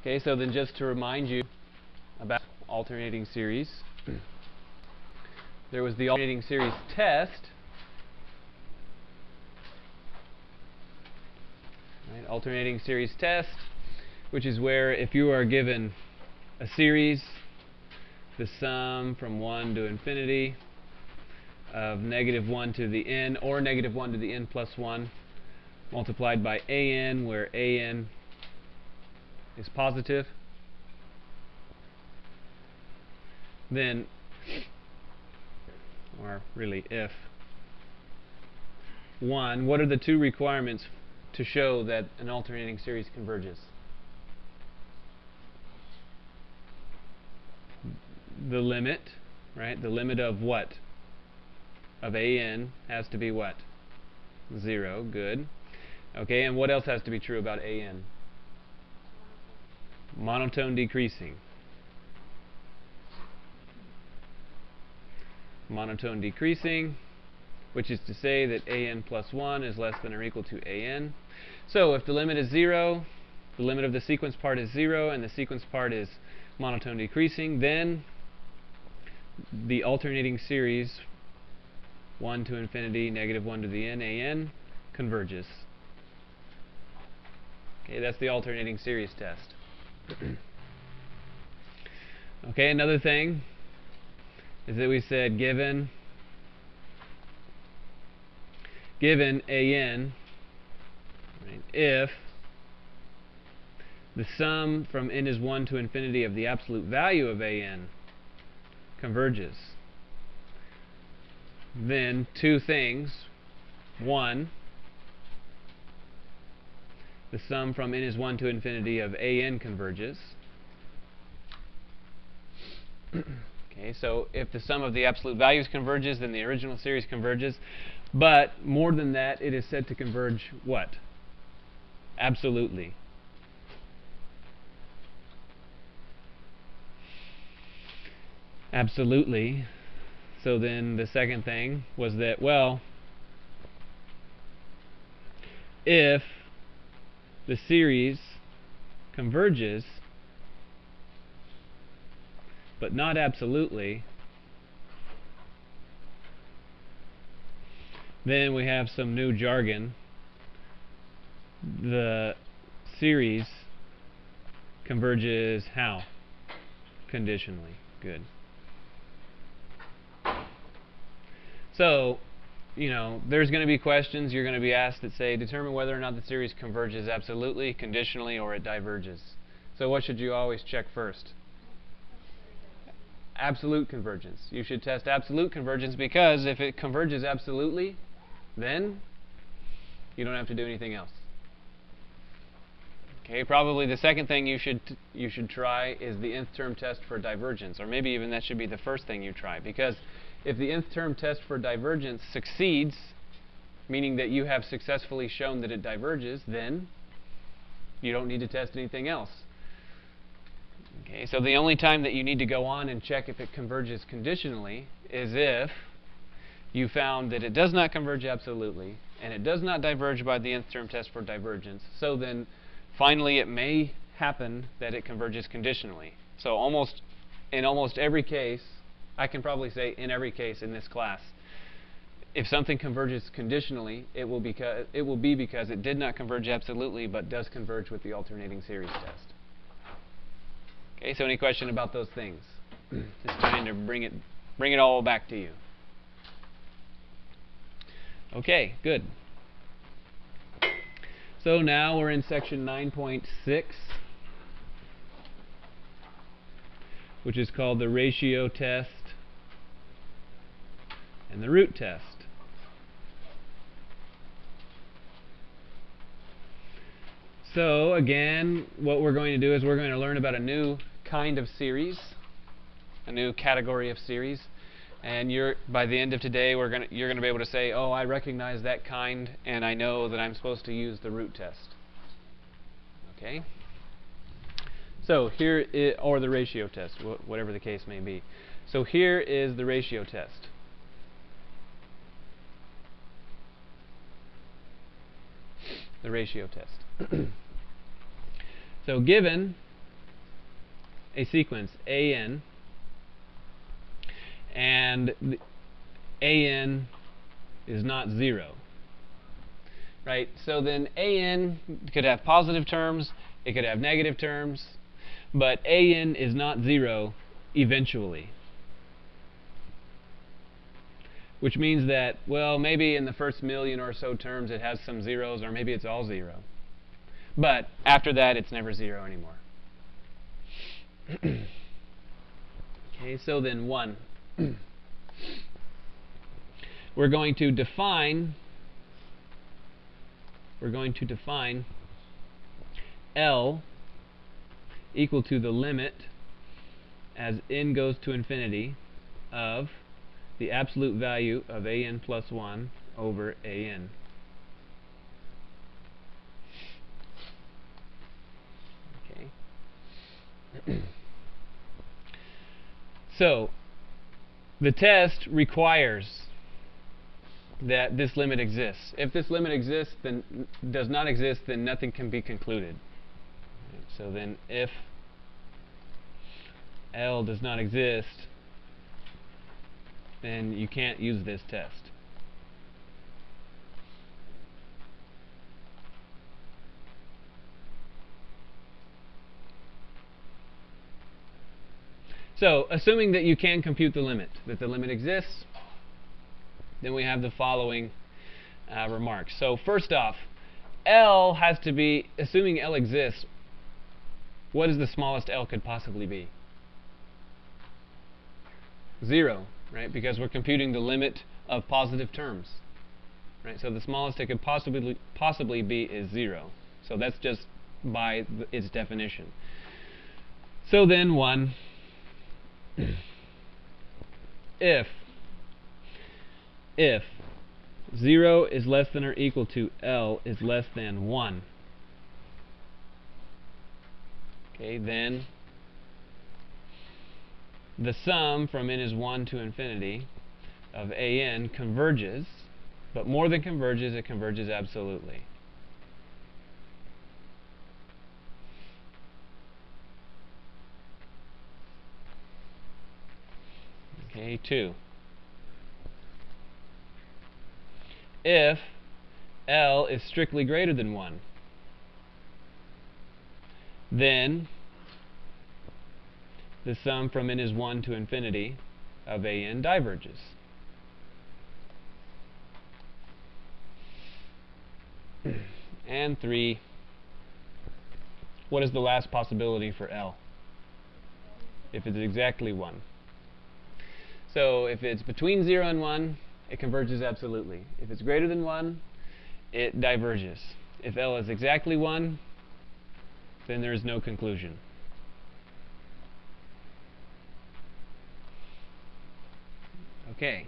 Okay, so then just to remind you about alternating series, there was the alternating series test. Right, alternating series test, which is where if you are given a series, the sum from 1 to infinity of negative 1 to the n or negative 1 to the n plus 1 multiplied by an, where an is positive, then, or really if, 1, what are the two requirements to show that an alternating series converges? The limit, right? The limit of what? Of an has to be what? 0, good. Okay, and what else has to be true about an? Monotone decreasing. Monotone decreasing, which is to say that an plus 1 is less than or equal to an. So if the limit is 0, the limit of the sequence part is 0, and the sequence part is monotone decreasing, then the alternating series 1 to infinity, negative 1 to the n, an, converges. Okay, that's the alternating series test. okay, another thing is that we said given given an right, if the sum from n is 1 to infinity of the absolute value of an converges then two things one the sum from n is 1 to infinity of an converges. okay, so if the sum of the absolute values converges, then the original series converges. But more than that, it is said to converge what? Absolutely. Absolutely. So then the second thing was that, well, if the series converges, but not absolutely, then we have some new jargon. The series converges how? Conditionally. Good. So, you know, there's going to be questions you're going to be asked that say, determine whether or not the series converges absolutely, conditionally, or it diverges. So what should you always check first? Absolute convergence. You should test absolute convergence because if it converges absolutely, then you don't have to do anything else. Okay, probably the second thing you should you should try is the nth term test for divergence, or maybe even that should be the first thing you try because if the nth term test for divergence succeeds, meaning that you have successfully shown that it diverges, then you don't need to test anything else. Okay, so the only time that you need to go on and check if it converges conditionally is if you found that it does not converge absolutely and it does not diverge by the nth term test for divergence. So then finally it may happen that it converges conditionally. So almost in almost every case I can probably say in every case in this class, if something converges conditionally, it will, it will be because it did not converge absolutely, but does converge with the alternating series test. Okay, so any question about those things? Just trying to bring it, bring it all back to you. Okay, good. So now we're in section 9.6. which is called the ratio test and the root test. So again, what we're going to do is we're going to learn about a new kind of series, a new category of series. And you're by the end of today, we're to, you're going to be able to say, oh, I recognize that kind, and I know that I'm supposed to use the root test. Okay? So here, or the ratio test, wh whatever the case may be. So here is the ratio test. The ratio test. so given a sequence an and an is not 0. Right? So then an could have positive terms, it could have negative terms, but an is not 0 eventually. Which means that, well, maybe in the first million or so terms it has some zeros, or maybe it's all 0. But after that, it's never 0 anymore. okay, so then 1. we're going to define we're going to define L equal to the limit as n goes to infinity of the absolute value of an plus 1 over an. Okay. so, the test requires that this limit exists. If this limit exists, then does not exist, then nothing can be concluded. So then if L does not exist, then you can't use this test. So, assuming that you can compute the limit, that the limit exists, then we have the following uh, remarks. So, first off, L has to be, assuming L exists, what is the smallest L could possibly be? Zero, right? Because we're computing the limit of positive terms. Right? So the smallest it could possibly possibly be is zero. So that's just by its definition. So then one if if 0 is less than or equal to L is less than 1 okay then the sum from n is 1 to infinity of an converges but more than converges it converges absolutely Okay, 2. If L is strictly greater than 1, then the sum from n is 1 to infinity of an diverges. and 3, what is the last possibility for L? If it's exactly 1. So if it's between 0 and 1, it converges absolutely. If it's greater than 1, it diverges. If L is exactly 1, then there is no conclusion. Okay.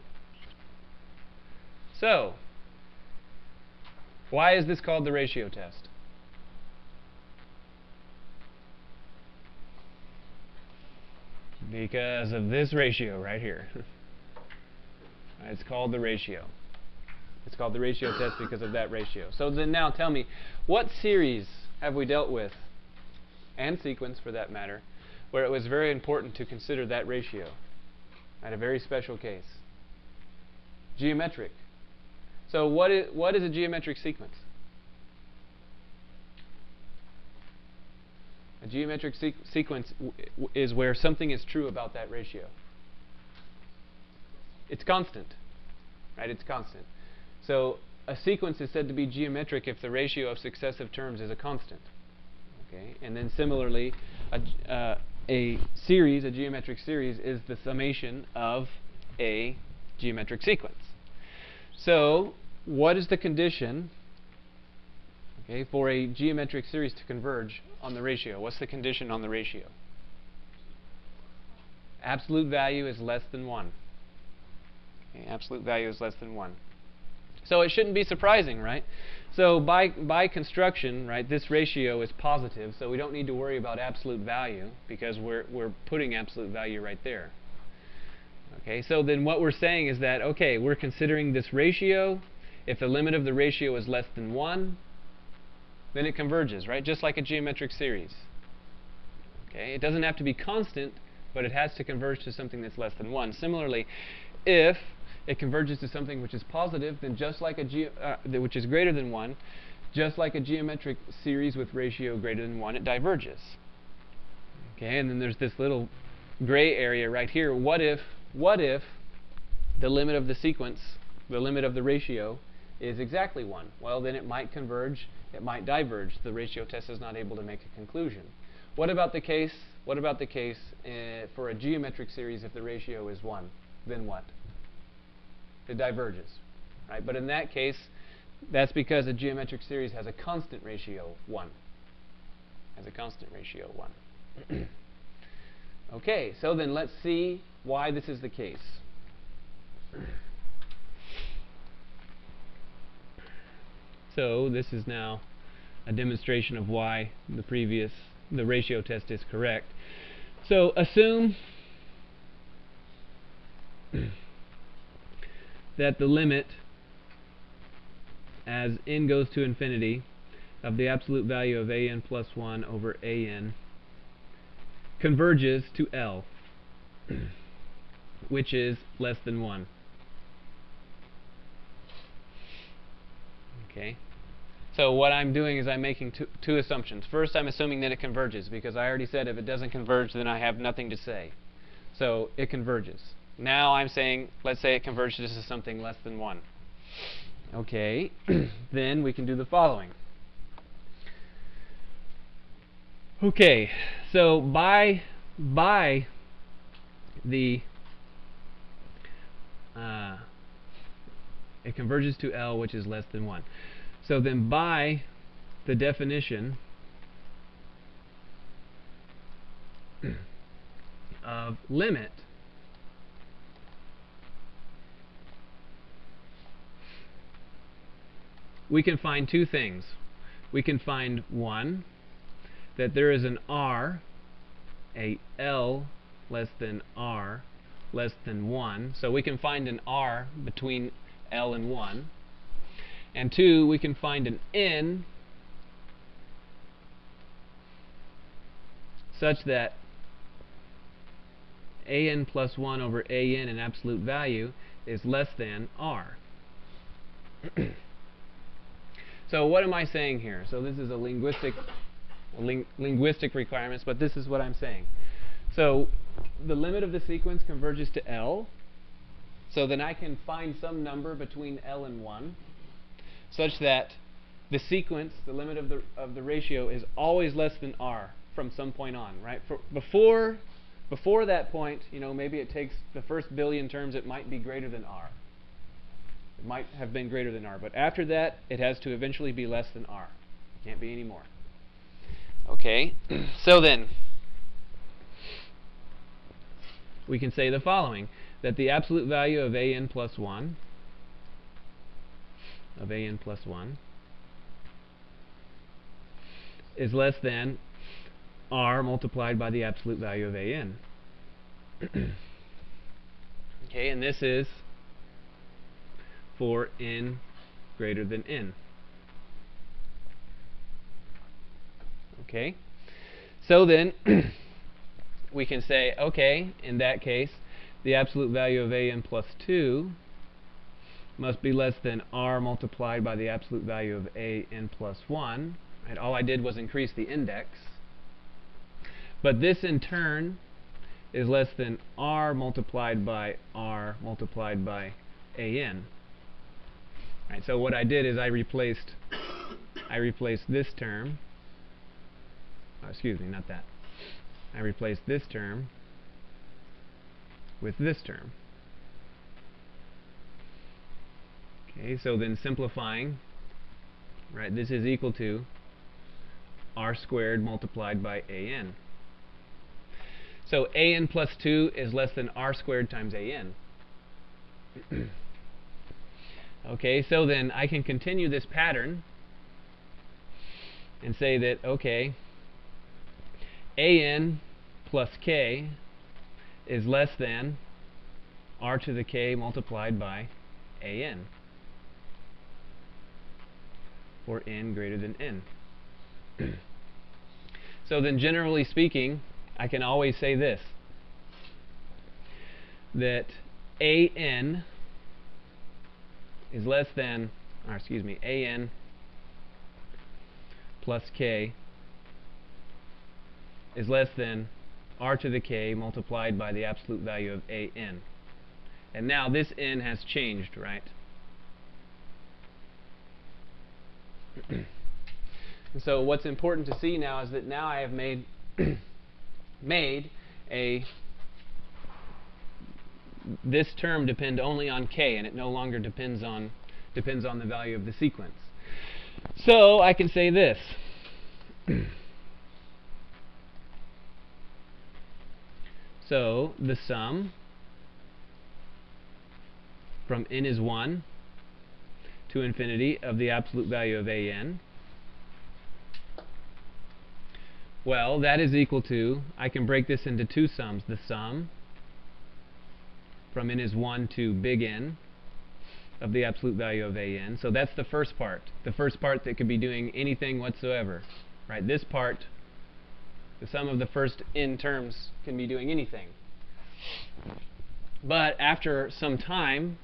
So, why is this called the ratio test? because of this ratio right here. it's called the ratio. It's called the ratio test because of that ratio. So then now tell me, what series have we dealt with, and sequence for that matter, where it was very important to consider that ratio at a very special case? Geometric. So what is, what is a geometric sequence? A geometric sequ sequence is where something is true about that ratio. It's constant, right? It's constant. So a sequence is said to be geometric if the ratio of successive terms is a constant. Okay, and then similarly, a, uh, a series, a geometric series, is the summation of a geometric sequence. So, what is the condition okay, for a geometric series to converge on the ratio? What's the condition on the ratio? Absolute value is less than 1. Okay, absolute value is less than 1. So it shouldn't be surprising, right? So by, by construction, right, this ratio is positive, so we don't need to worry about absolute value because we're, we're putting absolute value right there. Okay, so then what we're saying is that, okay, we're considering this ratio. If the limit of the ratio is less than 1, then it converges, right? Just like a geometric series. Okay, it doesn't have to be constant, but it has to converge to something that's less than 1. Similarly, if it converges to something which is positive, then just like a ge uh, which is greater than 1, just like a geometric series with ratio greater than 1, it diverges. Okay, and then there's this little gray area right here. What if what if the limit of the sequence, the limit of the ratio is exactly 1? Well, then it might converge, it might diverge. The ratio test is not able to make a conclusion. What about the case? What about the case uh, for a geometric series if the ratio is 1? Then what? It diverges, right? But in that case, that's because a geometric series has a constant ratio 1. Has a constant ratio 1. okay, so then let's see why this is the case. So this is now a demonstration of why the previous the ratio test is correct. So assume that the limit as n goes to infinity of the absolute value of an plus 1 over an converges to L, which is less than 1. Okay. So what I'm doing is I'm making two, two, assumptions. First, I'm assuming that it converges, because I already said if it doesn't converge, then I have nothing to say. So it converges. Now I'm saying, let's say it converges to something less than 1. Okay, then we can do the following. Okay, so by by the uh, it converges to L, which is less than 1. So then by the definition of limit, we can find two things. We can find one, that there is an R, a L less than R less than 1. So we can find an R between L and 1. And two, we can find an N such that an plus 1 over an in absolute value is less than r. so what am I saying here? So this is a linguistic ling linguistic requirements, but this is what I'm saying. So the limit of the sequence converges to L. So then I can find some number between L and 1 such that the sequence, the limit of the, of the ratio, is always less than r from some point on, right? For before, before that point, you know, maybe it takes the first billion terms, it might be greater than r. It might have been greater than r. But after that, it has to eventually be less than r. Can't be any more. Okay, so then, we can say the following, that the absolute value of an plus 1 of an plus 1 is less than r multiplied by the absolute value of an. okay, and this is for n greater than n. Okay, so then we can say, okay, in that case, the absolute value of an plus 2 must be less than r multiplied by the absolute value of a n plus 1. Right? All I did was increase the index. But this, in turn, is less than r multiplied by r multiplied by an. Right, so what I did is I replaced I replaced this term. Oh, excuse me, not that. I replace this term with this term. Okay, so then simplifying, right, this is equal to r squared multiplied by an. So an plus 2 is less than r squared times an. okay, so then I can continue this pattern and say that, okay, an plus k is less than r to the k multiplied by an for n greater than n. so then generally speaking, I can always say this that an is less than, or excuse me, an plus k is less than r to the k multiplied by the absolute value of an. And now this n has changed, right? and so what's important to see now is that now I have made made a this term depend only on k and it no longer depends on depends on the value of the sequence. So I can say this. so the sum from n is 1 to infinity of the absolute value of an well that is equal to I can break this into two sums the sum from n is 1 to big N of the absolute value of an. So that's the first part. The first part that could be doing anything whatsoever. Right? This part, the sum of the first n terms can be doing anything. But after some time,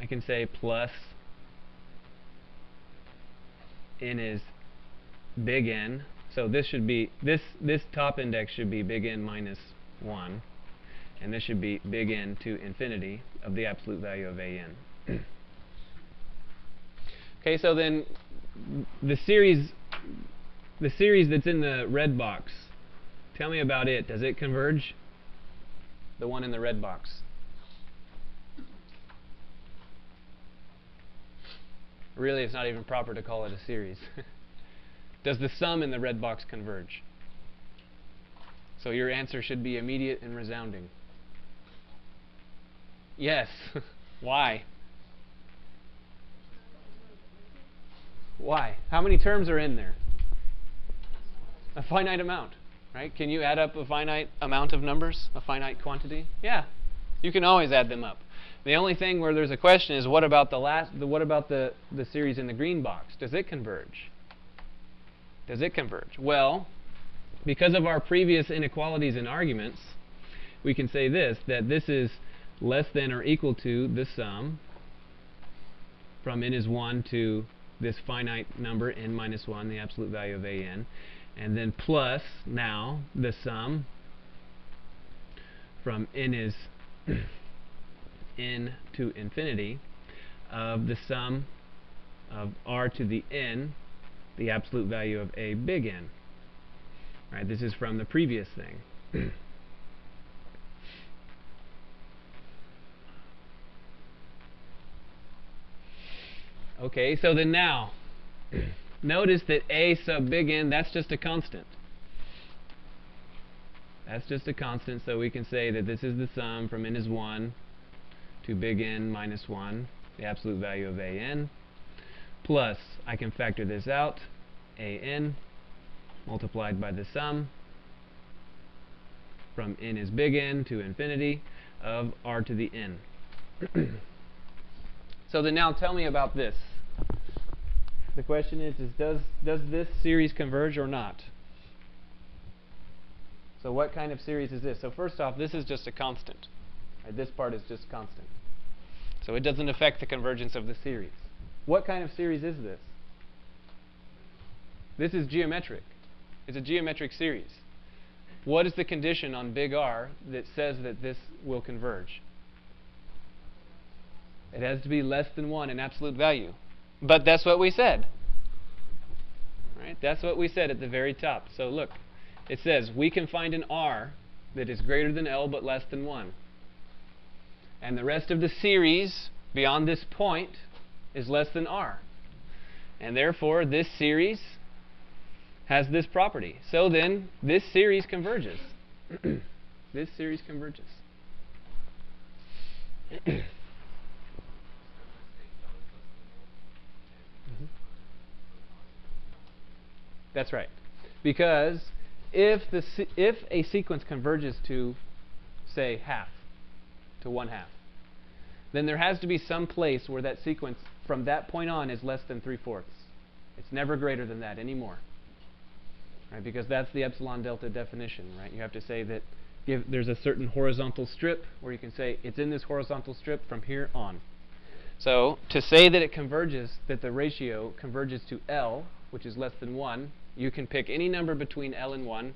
I can say plus n is big N. So this should be this this top index should be big N minus 1 and this should be big N to infinity of the absolute value of an. okay, so then the series the series that's in the red box, tell me about it. Does it converge? The one in the red box. Really, it's not even proper to call it a series. Does the sum in the red box converge? So your answer should be immediate and resounding. Yes. Why? Why? How many terms are in there? A finite amount, right? Can you add up a finite amount of numbers, a finite quantity? Yeah. You can always add them up. The only thing where there's a question is what about the last the, what about the the series in the green box? Does it converge? Does it converge? Well, because of our previous inequalities and arguments, we can say this that this is less than or equal to the sum from n is 1 to this finite number n minus 1, the absolute value of an, and then plus now the sum from n is n to infinity of the sum of r to the n, the absolute value of a big N. Right, this is from the previous thing. Okay, so then now, notice that a sub big N, that's just a constant. That's just a constant, so we can say that this is the sum from n is 1 to big N minus 1, the absolute value of an, plus, I can factor this out, an multiplied by the sum from n is big N to infinity of r to the n. So then now tell me about this. The question is, is does, does this series converge or not? So what kind of series is this? So first off, this is just a constant. Right, this part is just constant. So it doesn't affect the convergence of the series. What kind of series is this? This is geometric. It's a geometric series. What is the condition on big R that says that this will converge? It has to be less than 1 in absolute value. But that's what we said. Right? That's what we said at the very top. So look, it says we can find an R that is greater than L but less than 1. And the rest of the series beyond this point is less than R. And therefore, this series has this property. So then, this series converges. this series converges. That's right. Because if the if a sequence converges to say half to one half, then there has to be some place where that sequence from that point on is less than three fourths. It's never greater than that anymore. right? Because that's the epsilon delta definition, right? You have to say that give, there's a certain horizontal strip where you can say it's in this horizontal strip from here on. So to say that it converges, that the ratio converges to L, which is less than 1, you can pick any number between L and 1,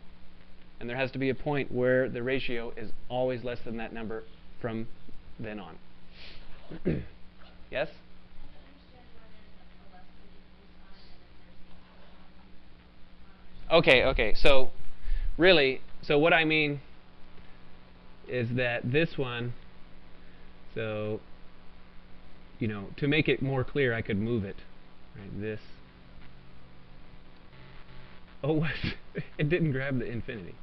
and there has to be a point where the ratio is always less than that number from then on. yes? Okay, okay. So really, so what I mean is that this one, so, you know, to make it more clear, I could move it. Right, this. Oh, it didn't grab the infinity.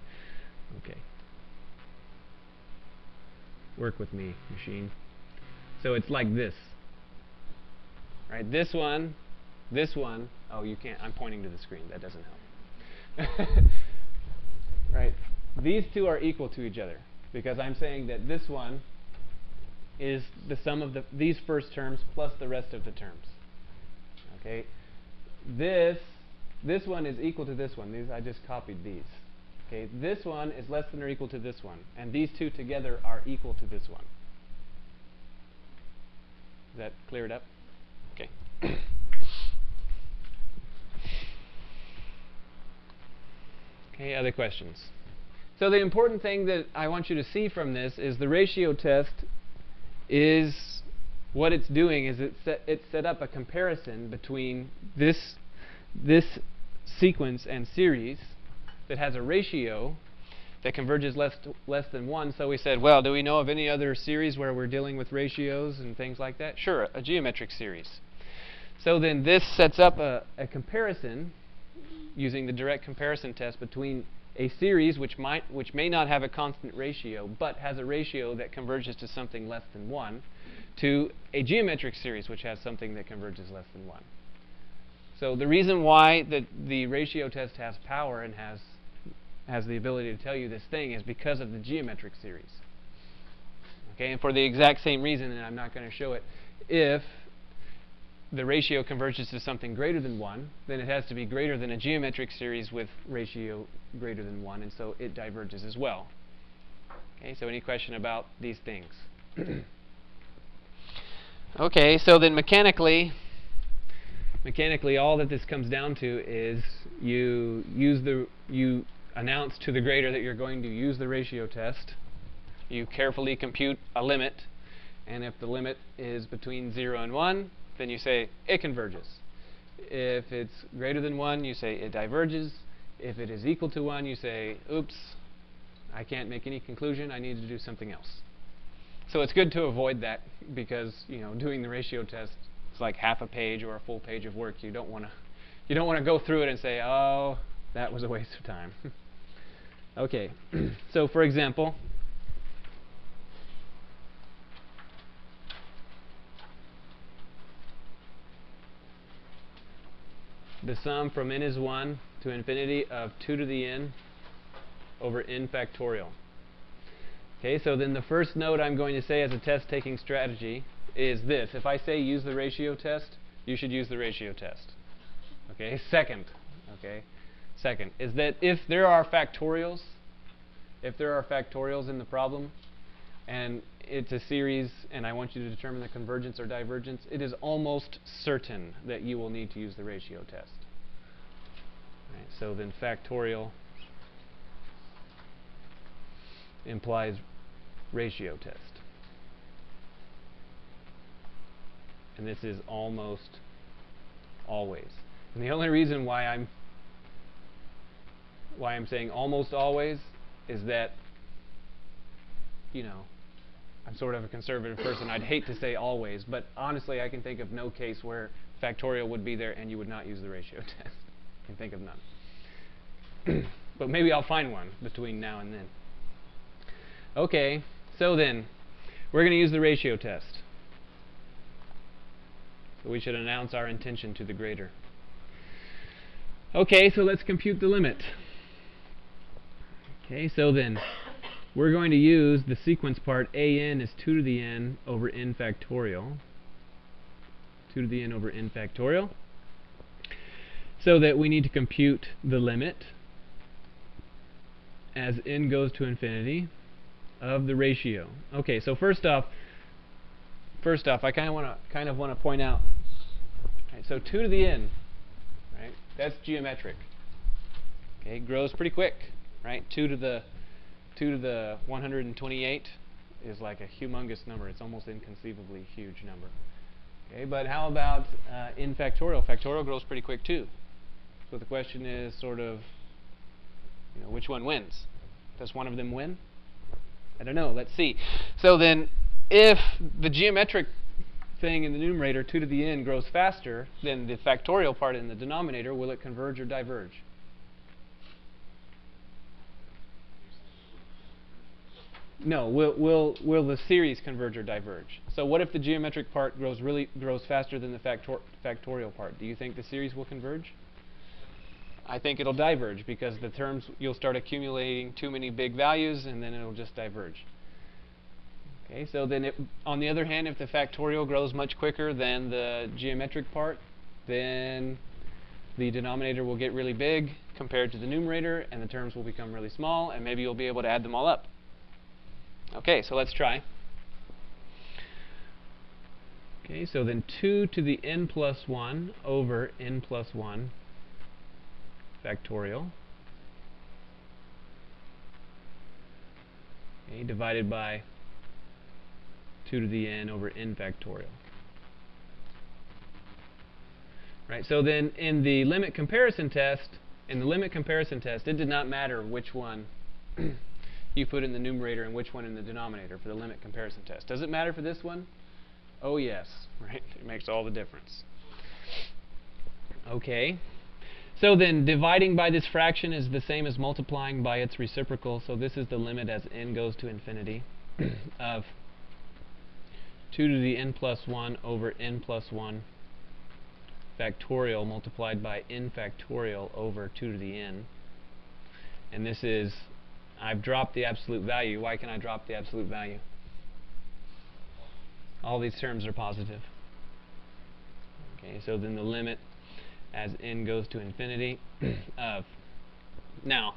Okay. Work with me, machine. So it's like this. Right, this one, this one. Oh, you can't. I'm pointing to the screen. That doesn't help. right? These two are equal to each other because I'm saying that this one is the sum of the, these first terms plus the rest of the terms. Okay? This, this one is equal to this one. These I just copied these. Okay, this one is less than or equal to this one, and these two together are equal to this one. Does that clear it up? Okay. okay, other questions? So the important thing that I want you to see from this is the ratio test is what it's doing is it set, it set up a comparison between this this sequence and series that has a ratio that converges less less than 1. So we said, well, do we know of any other series where we're dealing with ratios and things like that? Sure, a geometric series. So then this sets up a, a comparison using the direct comparison test between a series which might which may not have a constant ratio but has a ratio that converges to something less than 1 to a geometric series which has something that converges less than 1. So the reason why the, the ratio test has power and has has the ability to tell you this thing is because of the geometric series. Okay, and for the exact same reason, and I'm not going to show it, if the ratio converges to something greater than 1, then it has to be greater than a geometric series with ratio greater than 1, and so it diverges as well. Okay, so any question about these things? okay, so then mechanically, mechanically all that this comes down to is you use the you announce to the grader that you're going to use the ratio test. You carefully compute a limit, and if the limit is between 0 and 1, then you say it converges. If it's greater than 1, you say it diverges. If it is equal to 1, you say, oops, I can't make any conclusion. I need to do something else. So it's good to avoid that because you know doing the ratio test is like half a page or a full page of work. You don't want to you don't want to go through it and say, oh, that was a waste of time. okay, so for example, the sum from n is 1 to infinity of 2 to the n over n factorial. Okay, so then the first note I'm going to say as a test-taking strategy is this. If I say use the ratio test, you should use the ratio test. Okay, second, okay, second is that if there are factorials, if there are factorials in the problem, and it's a series and I want you to determine the convergence or divergence, it is almost certain that you will need to use the ratio test. Right, so then factorial implies ratio test. And this is almost always. And the only reason why I'm why I'm saying almost always is that you know I'm sort of a conservative person. I'd hate to say always, but honestly, I can think of no case where factorial would be there and you would not use the ratio test. I can think of none. but maybe I'll find one between now and then. Okay, so then, we're going to use the ratio test. We should announce our intention to the grader. Okay, so let's compute the limit. Okay, so then, we're going to use the sequence part an is 2 to the n over n factorial. 2 to the n over n factorial. So that we need to compute the limit. as n goes to infinity of the ratio. Okay, so first off, first off, I kind of want to kind of want to point out. Right, so 2 to the n, right? That's geometric. Okay, grows pretty quick, right? 2 to the 2 to the 128 is like a humongous number. It's almost inconceivably huge number. Okay, but how about uh, n factorial? Factorial grows pretty quick too. So the question is sort of, you know, which one wins? Does one of them win? I don't know. Let's see. So then, if the geometric thing in the numerator, 2 to the n, grows faster than the factorial part in the denominator, will it converge or diverge? No, will, will, will the series converge or diverge? So what if the geometric part grows really grows faster than the factor factorial part? Do you think the series will converge? I think it'll diverge because the terms, you'll start accumulating too many big values and then it'll just diverge. Okay, so then it, on the other hand, if the factorial grows much quicker than the geometric part, then the denominator will get really big compared to the numerator and the terms will become really small and maybe you'll be able to add them all up. Okay, so let's try. Okay, so then 2 to the n plus 1 over n plus 1 factorial. Okay, divided by 2 to the n over n factorial. Right, so then in the limit comparison test, in the limit comparison test, it did not matter which one you put in the numerator and which one in the denominator for the limit comparison test. Does it matter for this one? Oh yes, right? It makes all the difference. Okay. So then dividing by this fraction is the same as multiplying by its reciprocal. So this is the limit as n goes to infinity of 2 to the n plus 1 over n plus 1 factorial multiplied by n factorial over 2 to the n. And this is, I've dropped the absolute value. Why can I drop the absolute value? All these terms are positive. Okay, so then the limit as n goes to infinity of now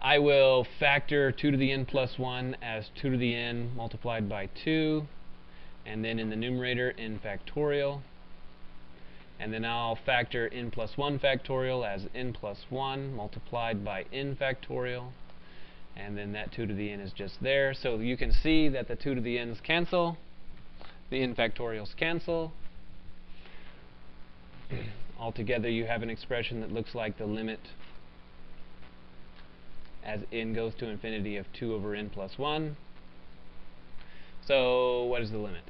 I will factor 2 to the n plus 1 as 2 to the n multiplied by 2 and then in the numerator n factorial and then I'll factor n plus 1 factorial as n plus 1 multiplied by n factorial and then that 2 to the n is just there so you can see that the 2 to the n's cancel the n factorials cancel altogether you have an expression that looks like the limit as n goes to infinity of 2 over n plus 1. So what is the limit?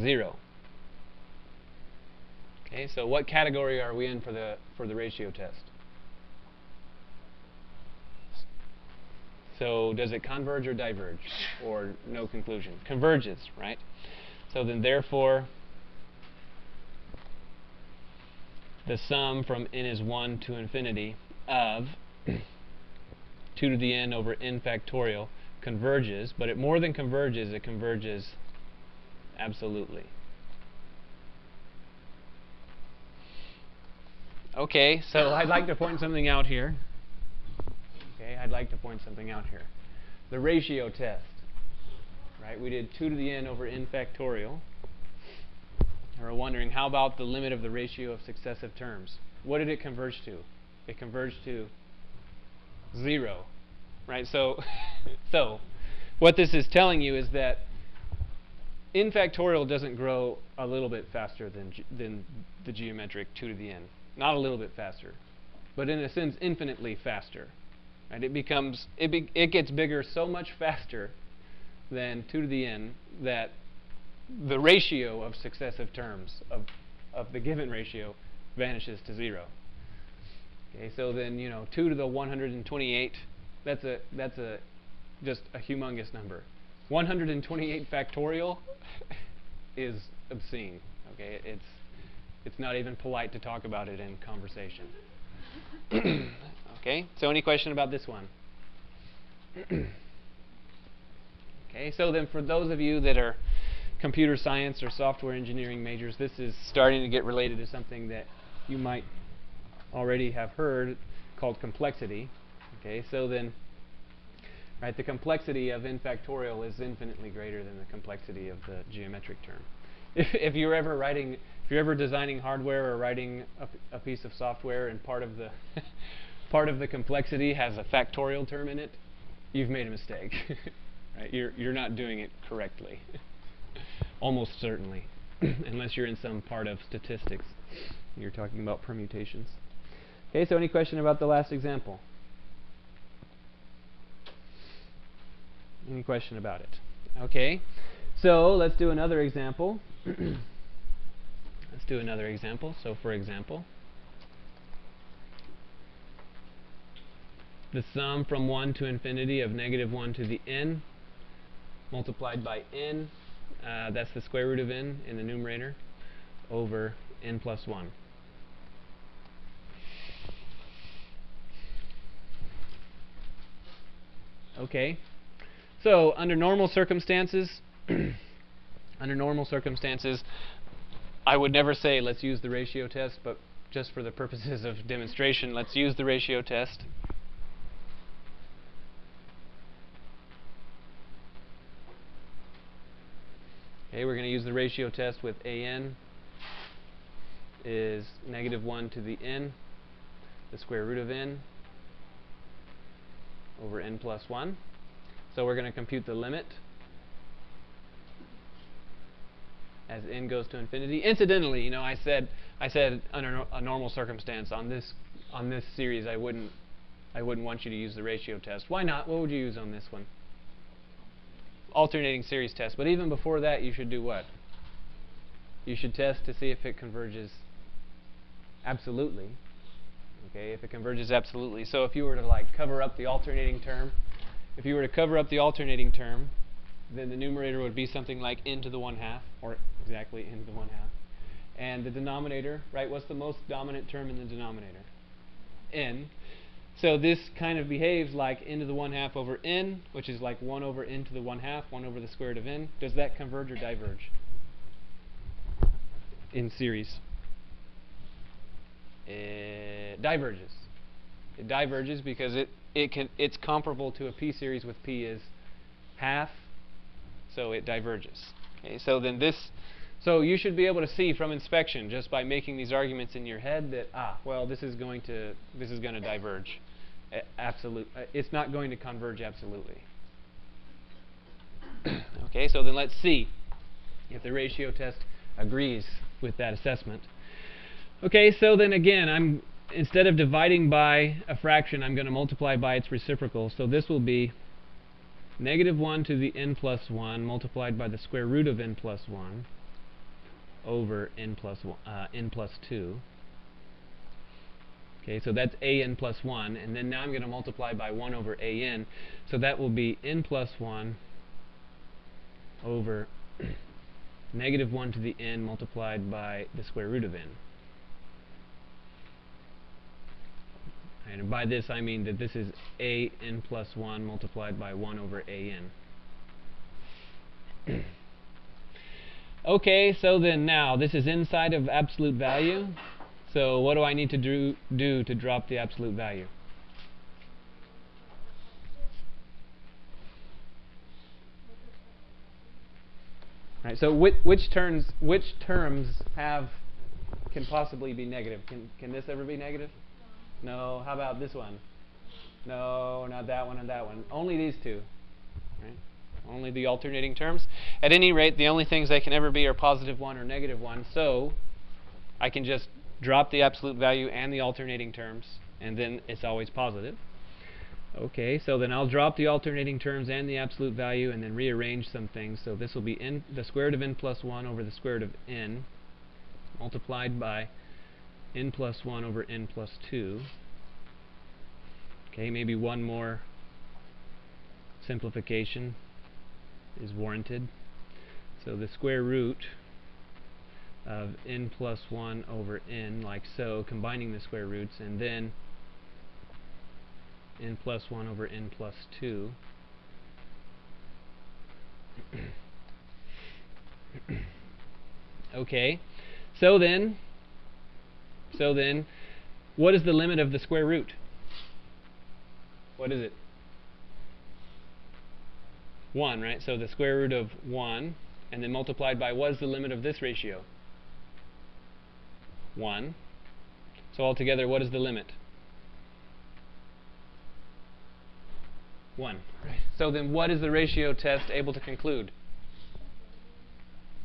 0. Okay, so what category are we in for the for the ratio test? So does it converge or diverge? Or no conclusion? Converges, right? So then therefore the sum from n is 1 to infinity of 2 to the n over n factorial converges, but it more than converges, it converges absolutely. Okay, so I'd like to point something out here. Okay, I'd like to point something out here. The ratio test. Right, we did 2 to the n over n factorial we're wondering, how about the limit of the ratio of successive terms? What did it converge to? It converged to 0. Right? So, so what this is telling you is that n factorial doesn't grow a little bit faster than, than the geometric 2 to the n. Not a little bit faster, but in a sense infinitely faster. Right? It becomes, it, be, it gets bigger so much faster than 2 to the n that the ratio of successive terms of, of the given ratio vanishes to zero. Okay, so then you know 2 to the 128, that's a that's a just a humongous number. 128 factorial is obscene. Okay, it's it's not even polite to talk about it in conversation. okay, so any question about this one? okay, so then for those of you that are computer science or software engineering majors, this is starting to get related to something that you might already have heard called complexity. Okay, so then, right, the complexity of n factorial is infinitely greater than the complexity of the geometric term. If, if you're ever writing, if you're ever designing hardware or writing a, a piece of software and part of the part of the complexity has a factorial term in it, you've made a mistake. right? You're you're not doing it correctly. Almost certainly, unless you're in some part of statistics. You're talking about permutations. Okay, so any question about the last example? Any question about it? Okay, so let's do another example. let's do another example. So for example, the sum from 1 to infinity of negative 1 to the n multiplied by n, uh, that's the square root of n in the numerator, over n plus 1. Okay, so under normal circumstances, under normal circumstances, I would never say let's use the ratio test, but just for the purposes of demonstration, let's use the ratio test. Okay, we're going to use the ratio test with an is negative 1 to the n, the square root of n, over n plus 1. So we're going to compute the limit as n goes to infinity. Incidentally, you know, I said I said under a normal circumstance on this on this series I wouldn't I wouldn't want you to use the ratio test. Why not? What would you use on this one? Alternating series test. But even before that, you should do what? You should test to see if it converges absolutely okay, if it converges absolutely. So if you were to like cover up the alternating term, if you were to cover up the alternating term, then the numerator would be something like n to the 1 half, or exactly n to the 1 half. And the denominator, right, what's the most dominant term in the denominator? n. So this kind of behaves like n to the 1 half over n, which is like 1 over n to the 1 half, 1 over the square root of n. Does that converge or diverge? In series it diverges. It diverges because it, it can it's comparable to a p series with p is half, so it diverges. Okay, so then this so you should be able to see from inspection just by making these arguments in your head that ah well this is going to this is going to diverge. absolute uh, it's not going to converge absolutely. okay, so then let's see if the ratio test agrees with that assessment. Okay, so then again, I'm instead of dividing by a fraction, I'm going to multiply by its reciprocal. So this will be negative 1 to the n plus 1 multiplied by the square root of n plus 1 over n plus, one, uh, n plus 2. Okay, so that's a n plus 1. And then now I'm going to multiply by 1 over a n. So that will be n plus 1 over negative 1 to the n multiplied by the square root of n. And by this I mean that this is a n plus 1 multiplied by 1 over a n. okay, so then now this is inside of absolute value. So what do I need to do, do to drop the absolute value? Right, so which, which terms which terms have can possibly be negative? Can can this ever be negative? No. How about this one? No, not that one and that one. Only these two. Right? Only the alternating terms. At any rate, the only things they can ever be are positive 1 or negative 1. So I can just drop the absolute value and the alternating terms, and then it's always positive. Okay, so then I'll drop the alternating terms and the absolute value and then rearrange some things. So this will be n, the square root of n plus 1 over the square root of n multiplied by n plus 1 over n plus 2. Okay, maybe one more simplification is warranted. So the square root of n plus 1 over n, like so, combining the square roots, and then n plus 1 over n plus 2. okay, so then so then, what is the limit of the square root? What is it? 1, right? So the square root of 1, and then multiplied by what is the limit of this ratio? 1. So altogether, what is the limit? 1. Right. So then what is the ratio test able to conclude?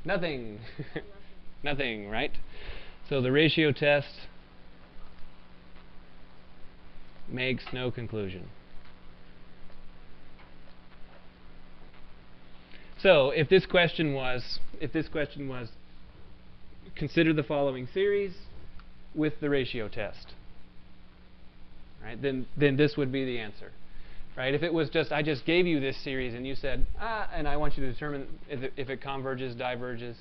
Nothing. Nothing, right? So the ratio test makes no conclusion. So if this question was, if this question was, consider the following series with the ratio test, right? Then then this would be the answer, right? If it was just I just gave you this series and you said ah, and I want you to determine if it, if it converges, diverges,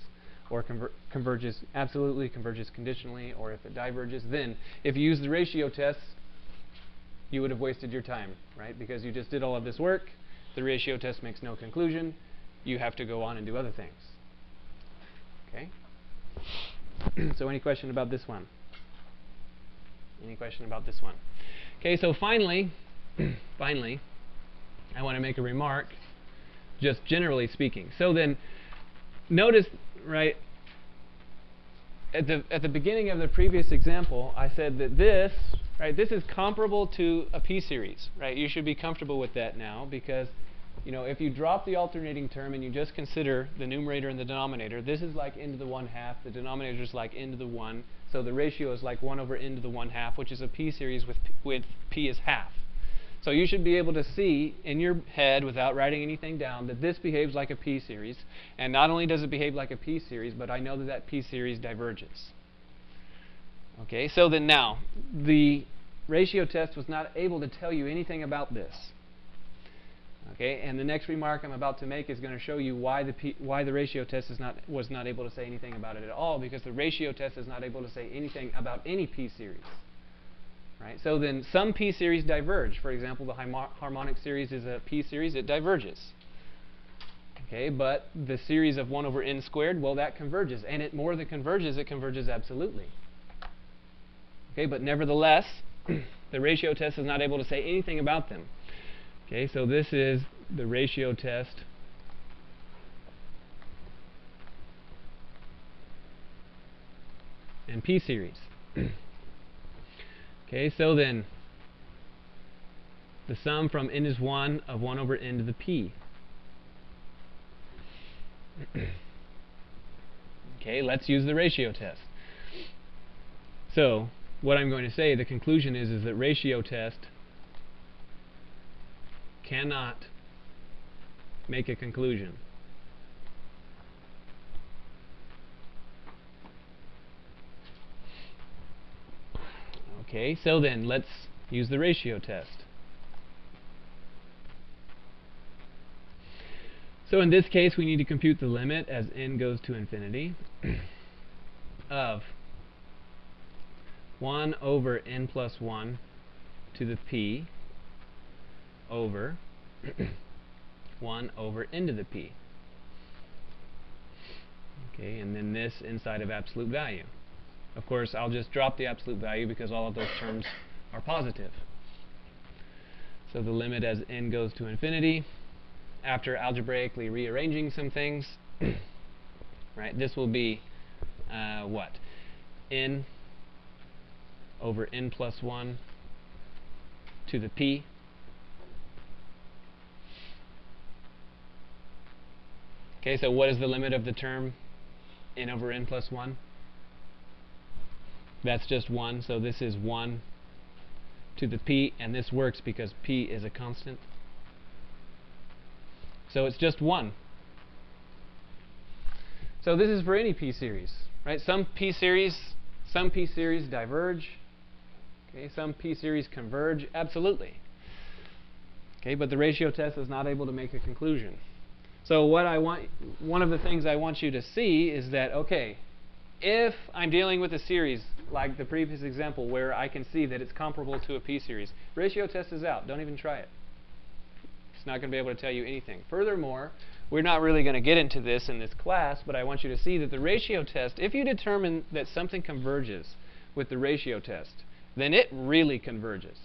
or conver converges absolutely, converges conditionally, or if it diverges, then if you use the ratio test, you would have wasted your time, right? Because you just did all of this work. The ratio test makes no conclusion you have to go on and do other things. Okay? so any question about this one? Any question about this one? Okay, so finally, finally, I want to make a remark, just generally speaking. So then, notice, right, at the, at the beginning of the previous example, I said that this, right, this is comparable to a p-series, right? You should be comfortable with that now because you know, if you drop the alternating term and you just consider the numerator and the denominator, this is like n to the 1 half, the denominator is like n to the 1, so the ratio is like 1 over n to the 1 half, which is a p-series with, with p is half. So you should be able to see in your head, without writing anything down, that this behaves like a p-series. And not only does it behave like a p-series, but I know that that p-series diverges. Okay, so then now, the ratio test was not able to tell you anything about this. Okay, and the next remark I'm about to make is going to show you why the P, why the ratio test is not was not able to say anything about it at all because the ratio test is not able to say anything about any p series. Right? So then some p series diverge. For example, the harmonic series is a p series; it diverges. Okay, but the series of 1 over n squared, well, that converges, and it more than converges; it converges absolutely. Okay, but nevertheless, the ratio test is not able to say anything about them. Okay, so this is the ratio test. and p-series. okay, so then the sum from n is 1 of 1 over n to the p. okay, let's use the ratio test. So, what I'm going to say, the conclusion is, is that ratio test cannot make a conclusion. Okay, so then let's use the ratio test. So in this case, we need to compute the limit as n goes to infinity of 1 over n plus 1 to the p over 1 over n to the p. Okay, and then this inside of absolute value. Of course, I'll just drop the absolute value because all of those terms are positive. So the limit as n goes to infinity, after algebraically rearranging some things, right, this will be uh, what? n over n plus 1 to the p Okay, so what is the limit of the term n over n plus 1? That's just 1, so this is 1 to the p, and this works because p is a constant. So it's just 1. So this is for any p series, right? Some p series, some p series diverge. Okay, some p series converge, absolutely. Okay, but the ratio test is not able to make a conclusion. So what I want, one of the things I want you to see is that, okay, if I'm dealing with a series like the previous example where I can see that it's comparable to a p-series, ratio test is out. Don't even try it. It's not going to be able to tell you anything. Furthermore, we're not really going to get into this in this class, but I want you to see that the ratio test, if you determine that something converges with the ratio test, then it really converges.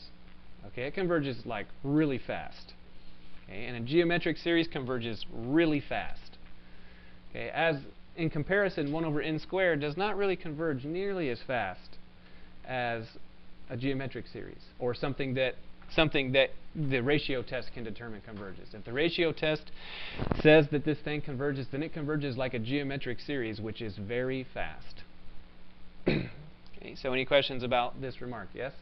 Okay, it converges like really fast. Okay, and a geometric series converges really fast. Okay, as in comparison, 1 over n squared does not really converge nearly as fast as a geometric series or something that something that the ratio test can determine converges. If the ratio test says that this thing converges, then it converges like a geometric series, which is very fast. okay, so any questions about this remark? Yes?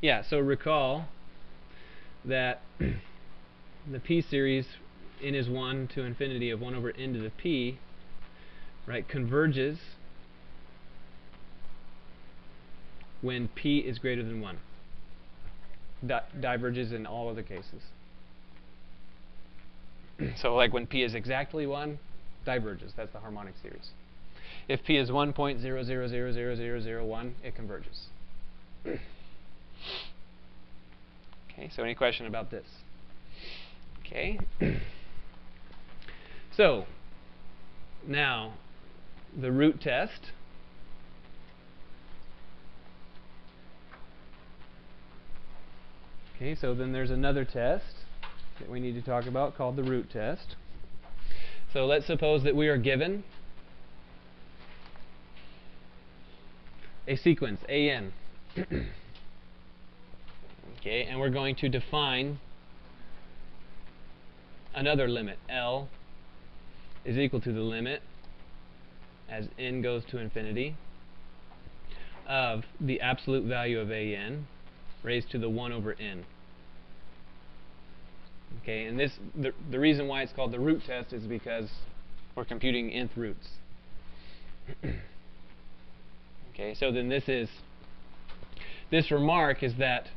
Yeah, so recall that the p series n is 1 to infinity of 1 over n to the p, right, converges when p is greater than 1. Di diverges in all other cases. so like when p is exactly 1, diverges. That's the harmonic series. If p is 1.0000001, it converges. okay, so any question about this? Okay. so, now, the root test. Okay, so then there's another test that we need to talk about called the root test. So let's suppose that we are given a sequence, AN. okay, and we're going to define another limit, L is equal to the limit as n goes to infinity of the absolute value of an raised to the 1 over n. Okay, and this the, the reason why it's called the root test is because we're computing nth roots. okay, so then this is this remark is that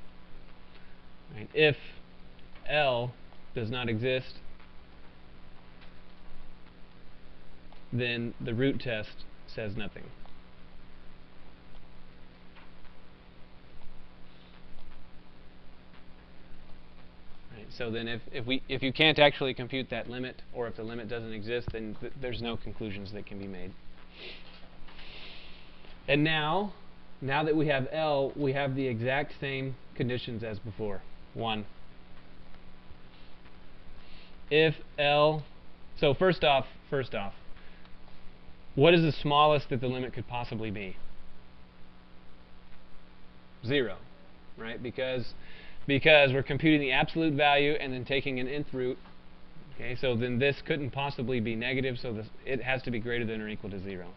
right, if L does not exist, then the root test says nothing. So then if, if, we, if you can't actually compute that limit, or if the limit doesn't exist, then th there's no conclusions that can be made. And now, now that we have L, we have the exact same conditions as before. 1. If L, so first off, first off, what is the smallest that the limit could possibly be? 0, right? Because because we're computing the absolute value and then taking an nth root. Okay, so then this couldn't possibly be negative, so this, it has to be greater than or equal to 0.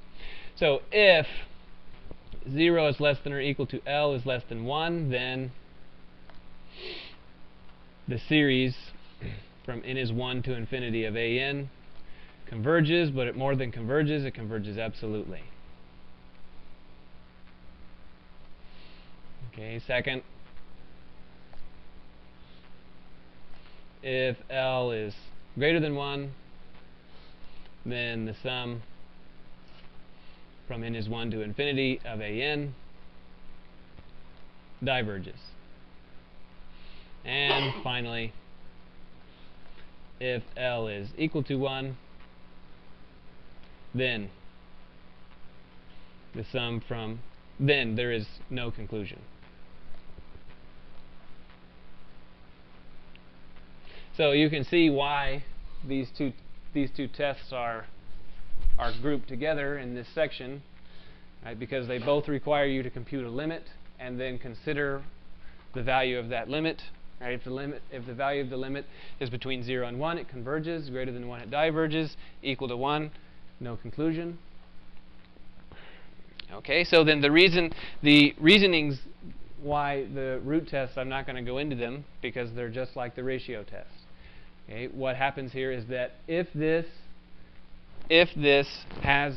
So if 0 is less than or equal to L is less than 1, then the series from n is 1 to infinity of an converges, but it more than converges, it converges absolutely. Okay, second, if L is greater than 1, then the sum from n is 1 to infinity of an diverges. And finally, if L is equal to 1, then the sum from, then there is no conclusion. So you can see why these two these two tests are are grouped together in this section, right? Because they both require you to compute a limit and then consider the value of that limit. Right? If the limit if the value of the limit is between 0 and 1, it converges. Greater than 1, it diverges. Equal to 1, no conclusion. Okay, so then the reason the reasonings why the root tests, I'm not going to go into them because they're just like the ratio test. Okay, what happens here is that if this if this has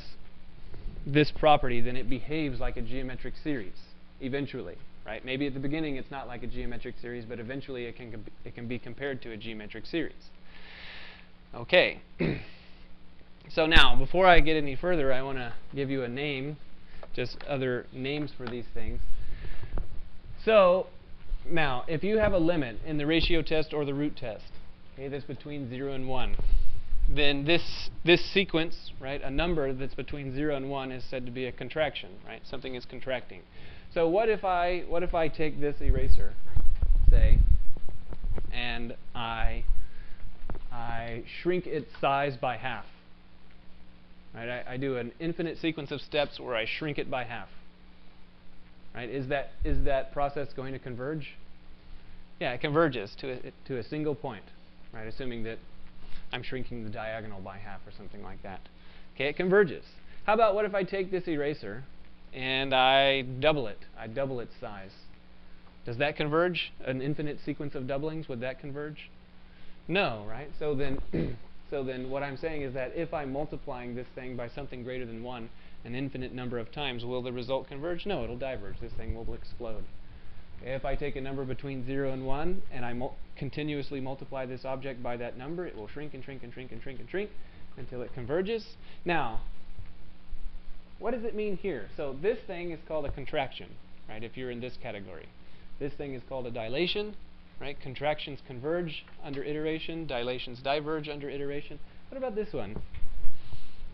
this property, then it behaves like a geometric series eventually, right? Maybe at the beginning it's not like a geometric series, but eventually it can it can be compared to a geometric series. Okay. so now, before I get any further, I want to give you a name, just other names for these things. So, now, if you have a limit in the ratio test or the root test, okay, that's between 0 and 1. then this this sequence, right, a number that's between 0 and 1 is said to be a contraction, right? Something is contracting. So what if I what if I take this eraser, say, and I I shrink its size by half. Right? I, I do an infinite sequence of steps where I shrink it by half. Right? Is that is that process going to converge? Yeah, it converges to a, to a single point, right? Assuming that I'm shrinking the diagonal by half or something like that. Okay, it converges. How about what if I take this eraser and I double it? I double its size. Does that converge? An infinite sequence of doublings, would that converge? No, right? So then, so then what I'm saying is that if I'm multiplying this thing by something greater than 1 an infinite number of times, will the result converge? No, it'll diverge. This thing will explode. If I take a number between 0 and 1 and I mul continuously multiply this object by that number, it will shrink and shrink and shrink and shrink and shrink until it converges. Now, what does it mean here? So this thing is called a contraction, right, if you're in this category. This thing is called a dilation, right? Contractions converge under iteration, dilations diverge under iteration. What about this one?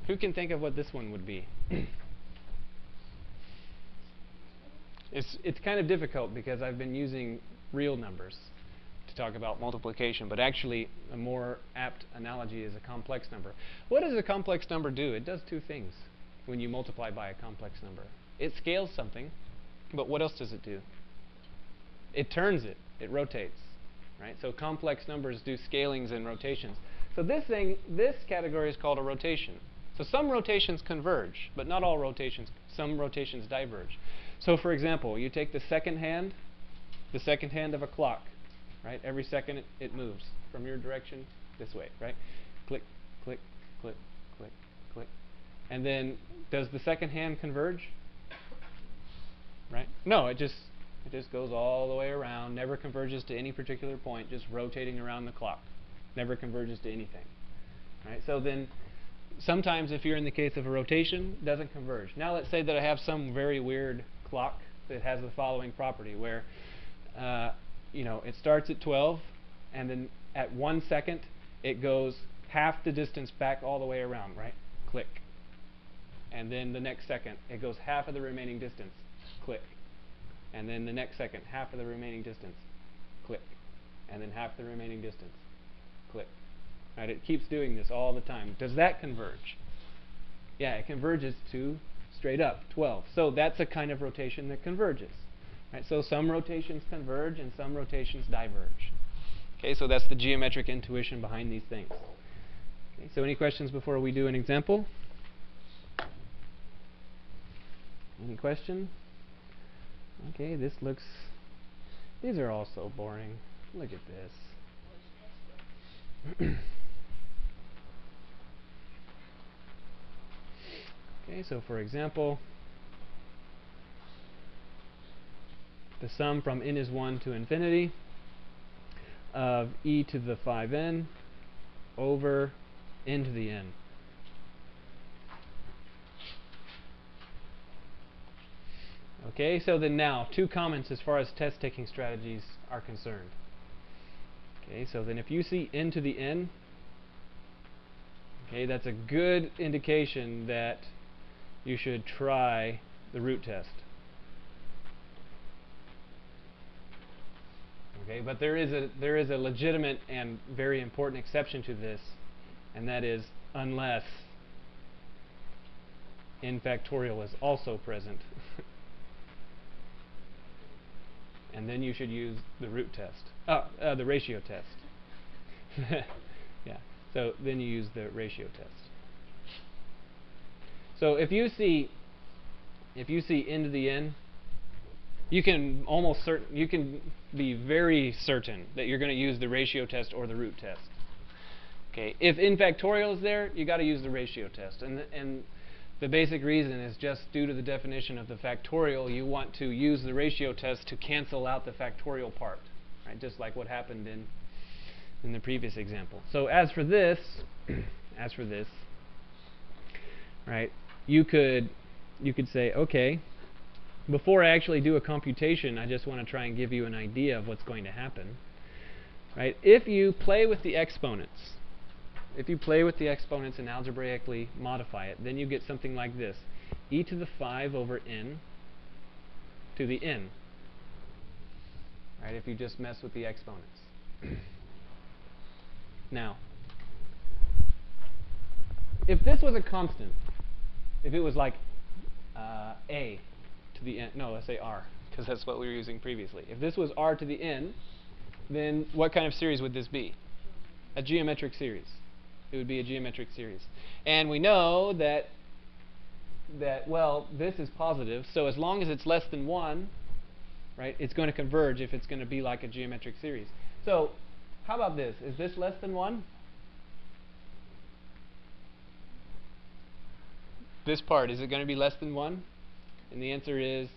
Who can think of what this one would be? it's, it's kind of difficult because I've been using real numbers to talk about multiplication, but actually a more apt analogy is a complex number. What does a complex number do? It does two things when you multiply by a complex number. It scales something, but what else does it do? It turns it. It rotates. Right? So complex numbers do scalings and rotations. So this thing, this category is called a rotation. So some rotations converge, but not all rotations. Some rotations diverge. So for example, you take the second hand, the second hand of a clock, right? Every second it, it moves from your direction this way, right? Click, click, click, click, click. And then does the second hand converge? Right? No, it just it just goes all the way around, never converges to any particular point, just rotating around the clock. Never converges to anything. Right? So then sometimes if you're in the case of a rotation, it doesn't converge. Now let's say that I have some very weird clock that has the following property where uh, you know it starts at 12 and then at one second it goes half the distance back all the way around, right? Click. And then the next second it goes half of the remaining distance. Click and then the next second, half of the remaining distance, click, and then half the remaining distance, click. Right? It keeps doing this all the time. Does that converge? Yeah, it converges to straight up 12. So that's a kind of rotation that converges. Right? So some rotations converge and some rotations diverge. Okay, so that's the geometric intuition behind these things. Okay, so any questions before we do an example? Any question? Okay, this looks... These are all so boring. Look at this. okay, so for example, the sum from n is 1 to infinity of e to the 5n over n to the n. Okay, so then now, two comments as far as test taking strategies are concerned. Okay, so then if you see n to the n, okay, that's a good indication that you should try the root test. Okay, but there is a there is a legitimate and very important exception to this, and that is unless n factorial is also present. And then you should use the root test. Oh, uh, the ratio test. yeah. So then you use the ratio test. So if you see if you see n to the n, you can almost certain you can be very certain that you're going to use the ratio test or the root test. Okay. If n factorial is there, you got to use the ratio test. And and the basic reason is just due to the definition of the factorial, you want to use the ratio test to cancel out the factorial part, right? Just like what happened in in the previous example. So as for this, as for this, right? You could you could say, okay, before I actually do a computation, I just want to try and give you an idea of what's going to happen. Right? If you play with the exponents, if you play with the exponents and algebraically modify it, then you get something like this. e to the 5 over n to the n. Right, if you just mess with the exponents. now, if this was a constant, if it was like uh, a to the n, no, let's say r, because that's what we were using previously. If this was r to the n, then what kind of series would this be? A geometric series. It would be a geometric series. And we know that that well, this is positive, so as long as it's less than 1, right, it's going to converge if it's going to be like a geometric series. So, how about this? Is this less than 1? This part, is it going to be less than 1? And the answer is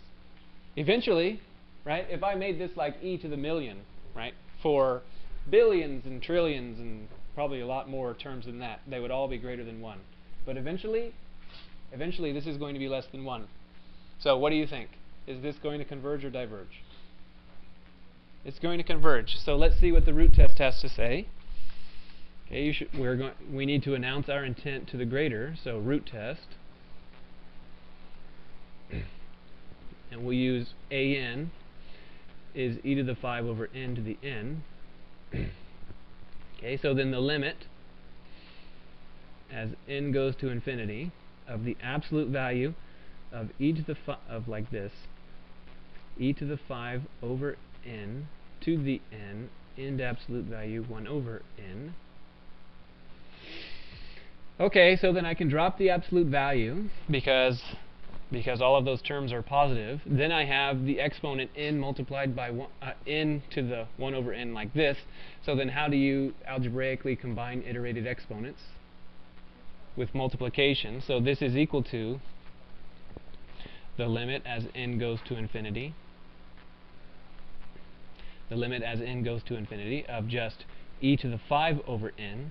eventually, right? If I made this like e to the million, right, for billions and trillions and probably a lot more terms than that, they would all be greater than 1. But eventually, eventually this is going to be less than 1. So what do you think? Is this going to converge or diverge? It's going to converge. So let's see what the root test has to say. Okay, we're going, we need to announce our intent to the grader, so root test. and we'll use an is e to the 5 over n to the n. okay, so then the limit as n goes to infinity of the absolute value of e to the of like this e to the 5 over n to the n into absolute value 1 over n. Okay, so then I can drop the absolute value because because all of those terms are positive. Then I have the exponent n multiplied by one, uh, n to the 1 over n like this. So then how do you algebraically combine iterated exponents? With multiplication. So this is equal to the limit as n goes to infinity. The limit as n goes to infinity of just e to the 5 over n.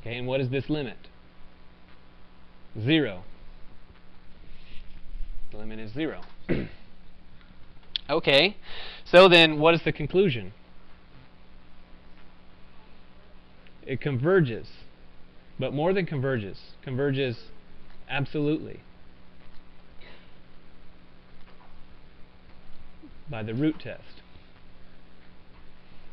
Okay, and what is this limit? 0. The limit is 0. okay, so then what is the conclusion? It converges, but more than converges. Converges absolutely by the root test.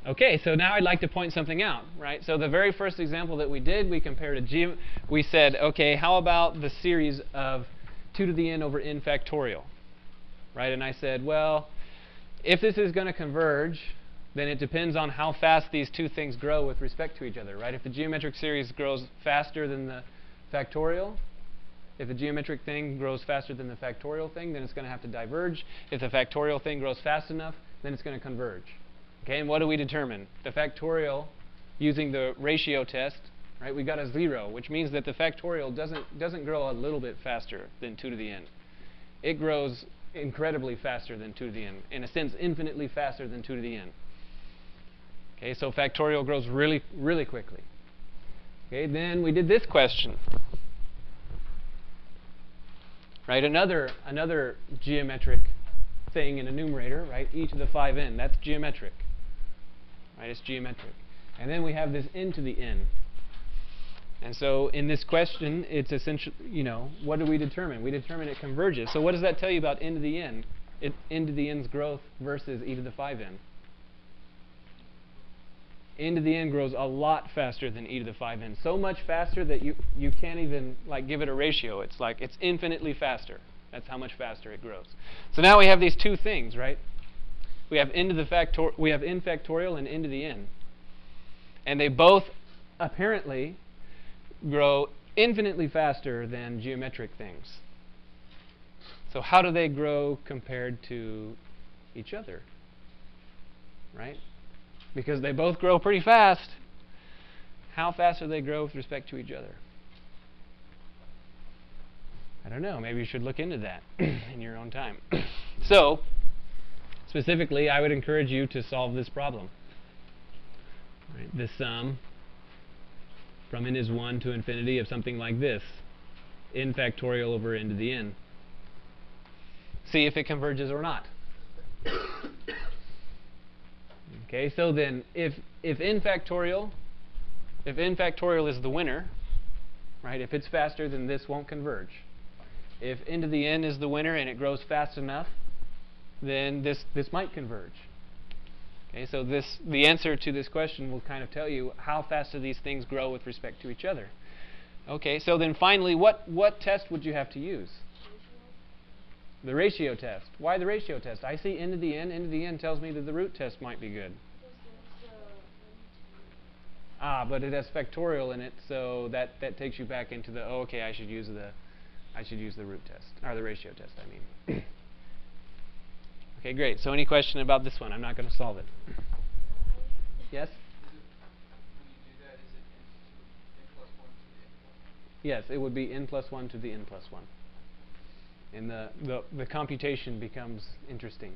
Okay, so now I'd like to point something out, right? So the very first example that we did, we compared a G. We said, okay, how about the series of 2 to the n over n factorial, right? And I said, well, if this is going to converge, then it depends on how fast these two things grow with respect to each other, right? If the geometric series grows faster than the factorial, if the geometric thing grows faster than the factorial thing, then it's going to have to diverge. If the factorial thing grows fast enough, then it's going to converge. Okay, and what do we determine? The factorial, using the ratio test, right? We got a 0, which means that the factorial doesn't, doesn't grow a little bit faster than 2 to the n. It grows incredibly faster than 2 to the n. In a sense, infinitely faster than 2 to the n. Okay, so factorial grows really, really quickly. Okay, then we did this question. Right, another, another geometric thing in a numerator, right? e to the 5n, that's geometric. Right, it's geometric. And then we have this n to the n. And so in this question, it's essentially, you know, what do we determine? We determine it converges. So what does that tell you about n to the n? It, n to the n's growth versus e to the 5n. n to the n grows a lot faster than e to the 5n. So much faster that you, you can't even like give it a ratio. It's like it's infinitely faster. That's how much faster it grows. So now we have these two things, right? We have n to the factor we have n factorial and n to the n. And they both apparently grow infinitely faster than geometric things. So how do they grow compared to each other? Right? Because they both grow pretty fast. How fast do they grow with respect to each other? I don't know. Maybe you should look into that in your own time. so, specifically, I would encourage you to solve this problem. Right, this sum from n is 1 to infinity of something like this. n factorial over n to the n. See if it converges or not. okay, so then if, if n factorial if n factorial is the winner, right, if it's faster, then this won't converge. If n to the n is the winner and it grows fast enough, then this, this might converge. Okay, so this, the answer to this question will kind of tell you how fast do these things grow with respect to each other. Okay, so then finally, what, what test would you have to use? The ratio test. Why the ratio test? I see n to the n. n to the n tells me that the root test might be good. Ah, but it has factorial in it, so that, that takes you back into the, oh, okay, I should use the, I should use the root test, or the ratio test, I mean. Okay, great. So any question about this one? I'm not going to solve it. Yes? Yes, it would be n plus 1 to the n plus 1. And the, the, the computation becomes interesting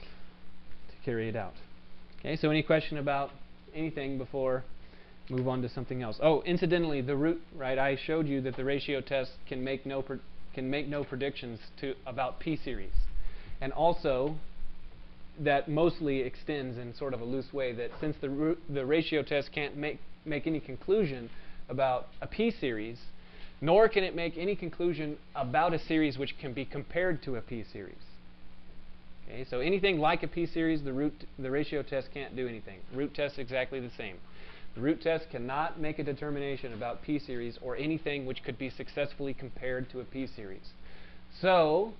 to carry it out. Okay, so any question about anything before move on to something else? Oh, incidentally, the root, right, I showed you that the ratio test can make no, can make no predictions to about p-series. And also, that mostly extends in sort of a loose way that since the, the ratio test can't make, make any conclusion about a p-series, nor can it make any conclusion about a series which can be compared to a p-series. Okay, so anything like a p-series, the root, the ratio test can't do anything. Root test exactly the same. The root test cannot make a determination about p-series or anything which could be successfully compared to a p-series. So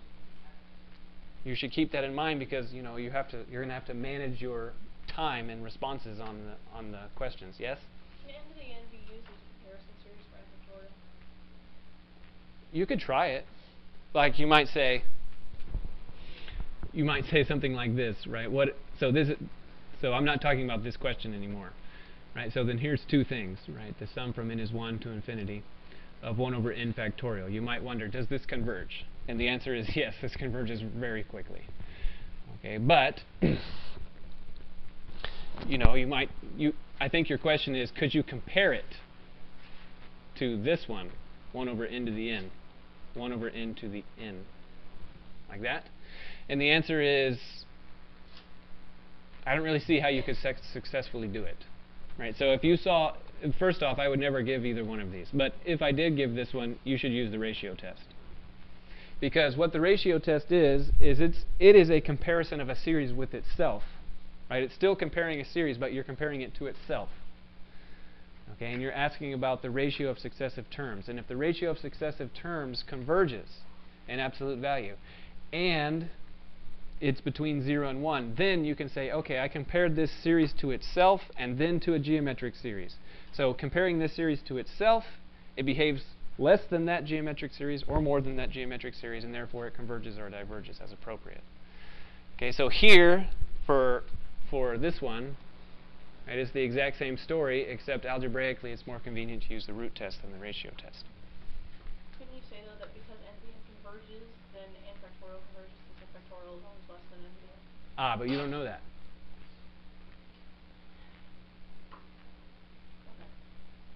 you should keep that in mind because you know you have to you're going to have to manage your time and responses on the on the questions. Yes. Can the NDU's comparison series factorial? You could try it. Like you might say, you might say something like this, right? What? So this, so I'm not talking about this question anymore, right? So then here's two things, right? The sum from n is 1 to infinity of 1 over n factorial. You might wonder, does this converge? And the answer is yes, this converges very quickly. Okay, but you know, you might you I think your question is could you compare it to this one, 1 over n to the n? 1 over n to the n. Like that? And the answer is, I don't really see how you could successfully do it. Right? So if you saw, first off, I would never give either one of these. But if I did give this one, you should use the ratio test. Because what the ratio test is, is it's, it is a comparison of a series with itself. Right? It's still comparing a series, but you're comparing it to itself. Okay, and you're asking about the ratio of successive terms. And if the ratio of successive terms converges in absolute value, and it's between 0 and 1, then you can say, okay, I compared this series to itself and then to a geometric series. So comparing this series to itself, it behaves less than that geometric series or more than that geometric series, and therefore it converges or diverges as appropriate. Okay, so here, for, for this one, it is the exact same story, except algebraically it's more convenient to use the root test than the ratio test. Couldn't you say, though, that because n converges, then n factorial converges since n factorial is always less than n Ah, but you don't know that.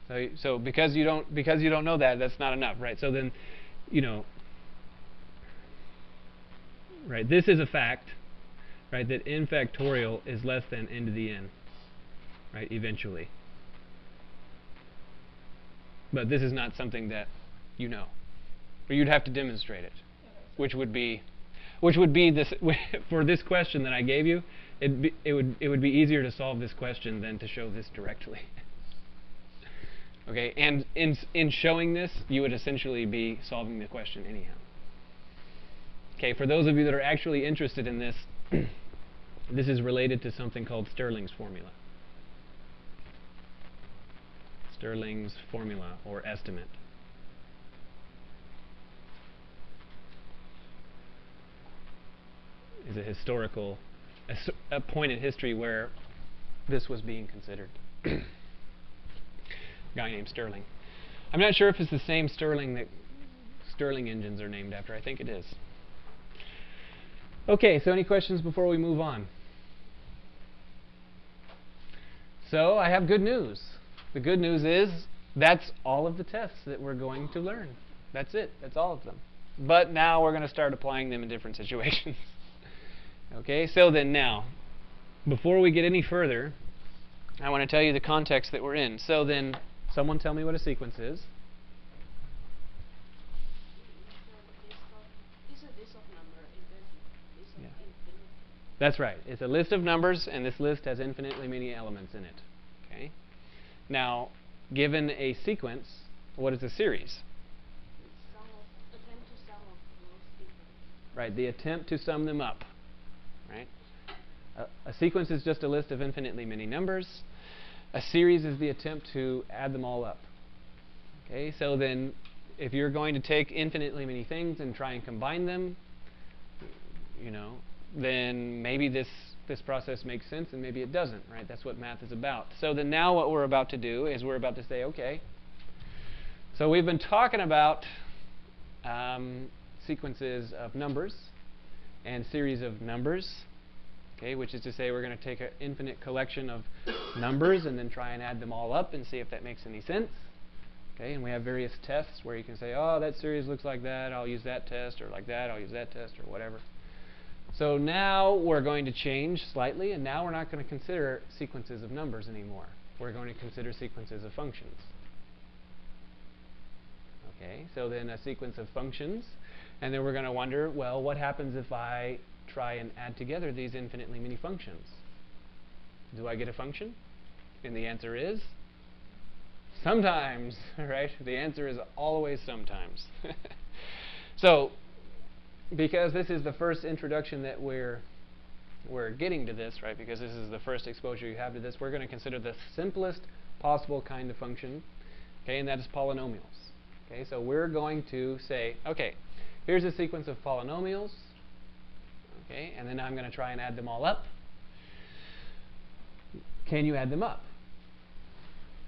So, so because you don't because you don't know that, that's not enough, right? So then, you know, right? This is a fact, right? That n factorial is less than n to the n right, eventually. But this is not something that you know. Or you'd have to demonstrate it, which would be which would be this for this question that I gave you, it it would it would be easier to solve this question than to show this directly. okay, and in in showing this, you would essentially be solving the question anyhow. Okay, for those of you that are actually interested in this, this is related to something called Stirling's formula. Stirling's formula or estimate. Is a historical, a, a point in history where this was being considered. guy named Stirling. I'm not sure if it's the same Stirling that Stirling engines are named after. I think it is. Okay, so any questions before we move on? So I have good news. The good news is that's all of the tests that we're going to learn. That's it. That's all of them. But now we're going to start applying them in different situations. okay, so then now, before we get any further, I want to tell you the context that we're in. So then, someone tell me what a sequence is. It's a list of number and then list of Yeah. That's right. It's a list of numbers, and this list has infinitely many elements in it. Okay. Now, given a sequence, what is a series? It's sum of attempt to sum of. Right. The attempt to sum them up. Right. A, a sequence is just a list of infinitely many numbers. A series is the attempt to add them all up. Okay. So then, if you're going to take infinitely many things and try and combine them, you know, then maybe this this process makes sense and maybe it doesn't, right? That's what math is about. So then now what we're about to do is we're about to say, okay. So we've been talking about um, sequences of numbers and series of numbers, okay, which is to say we're going to take an infinite collection of numbers and then try and add them all up and see if that makes any sense. Okay, and we have various tests where you can say, oh, that series looks like that, I'll use that test, or like that, I'll use that test, or whatever. So now we're going to change slightly, and now we're not going to consider sequences of numbers anymore. We're going to consider sequences of functions. Okay, so then a sequence of functions, and then we're going to wonder, well, what happens if I try and add together these infinitely many functions? Do I get a function? And the answer is sometimes, right? The answer is always sometimes. so because this is the first introduction that we're we're getting to this, right? Because this is the first exposure you have to this, we're going to consider the simplest possible kind of function, okay, and that is polynomials. Okay, so we're going to say, okay, here's a sequence of polynomials, okay, and then I'm going to try and add them all up. Can you add them up?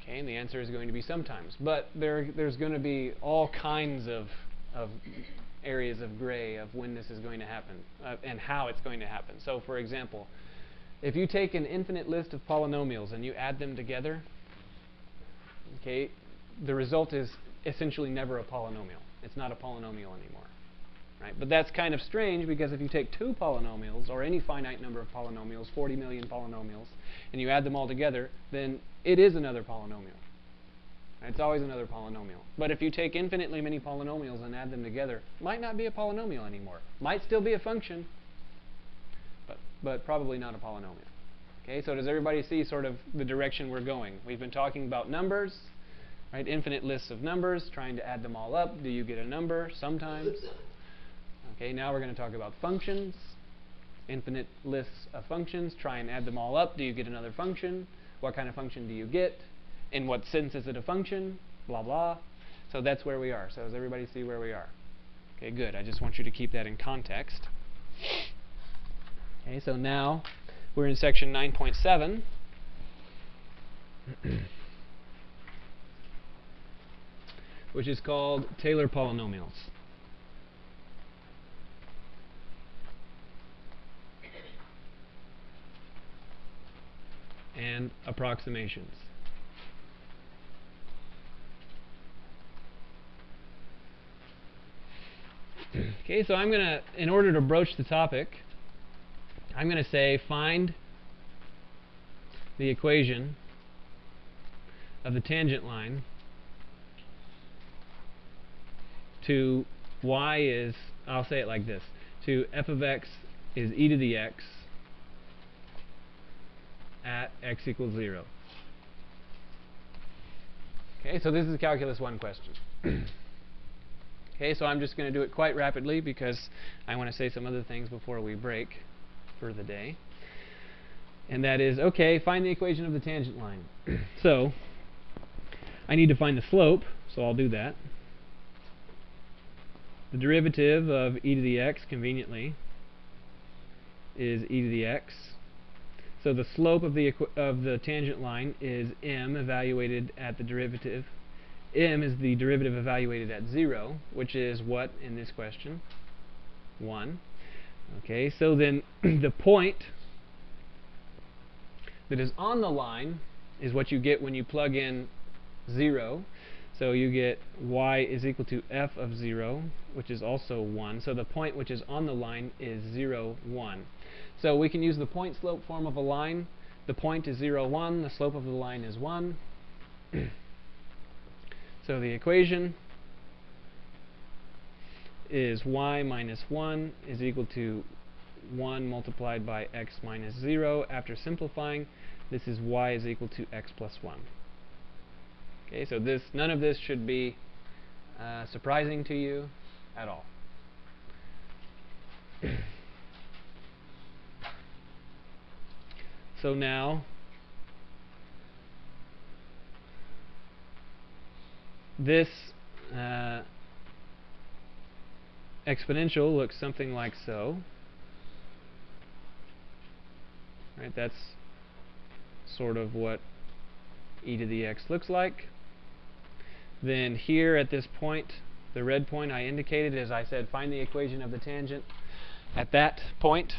Okay, and the answer is going to be sometimes. But there, there's going to be all kinds of, of areas of gray of when this is going to happen uh, and how it's going to happen. So, for example, if you take an infinite list of polynomials and you add them together, okay, the result is essentially never a polynomial. It's not a polynomial anymore. Right? But that's kind of strange because if you take two polynomials or any finite number of polynomials, 40 million polynomials, and you add them all together, then it is another polynomial. It's always another polynomial. But if you take infinitely many polynomials and add them together, it might not be a polynomial anymore. Might still be a function, but, but probably not a polynomial. Okay, so does everybody see sort of the direction we're going? We've been talking about numbers, right? Infinite lists of numbers, trying to add them all up. Do you get a number? Sometimes. Okay, now we're going to talk about functions. Infinite lists of functions, try and add them all up. Do you get another function? What kind of function do you get? In what sense is it a function? Blah, blah. So that's where we are. So does everybody see where we are? Okay, good. I just want you to keep that in context. Okay, so now we're in section 9.7. which is called Taylor polynomials. And approximations. okay, so I'm going to, in order to broach the topic, I'm going to say find the equation of the tangent line to y is, I'll say it like this, to f of x is e to the x at x equals 0. Okay, so this is calculus 1 question. okay, so I'm just going to do it quite rapidly because I want to say some other things before we break for the day. And that is, okay, find the equation of the tangent line. so, I need to find the slope, so I'll do that. The derivative of e to the x, conveniently, is e to the x. So the slope of the of the tangent line is m evaluated at the derivative. m is the derivative evaluated at 0, which is what in this question? 1. Okay, so then the point that is on the line is what you get when you plug in 0. So you get y is equal to f of 0, which is also 1. So the point which is on the line is 0, 1. So we can use the point slope form of a line the point is 0, 1, the slope of the line is 1. so the equation is y minus 1 is equal to 1 multiplied by x minus 0. After simplifying, this is y is equal to x plus 1. Okay, so this none of this should be uh, surprising to you at all. so now this uh, exponential looks something like so. Right, that's sort of what e to the x looks like. Then here at this point, the red point I indicated as I said find the equation of the tangent at that point.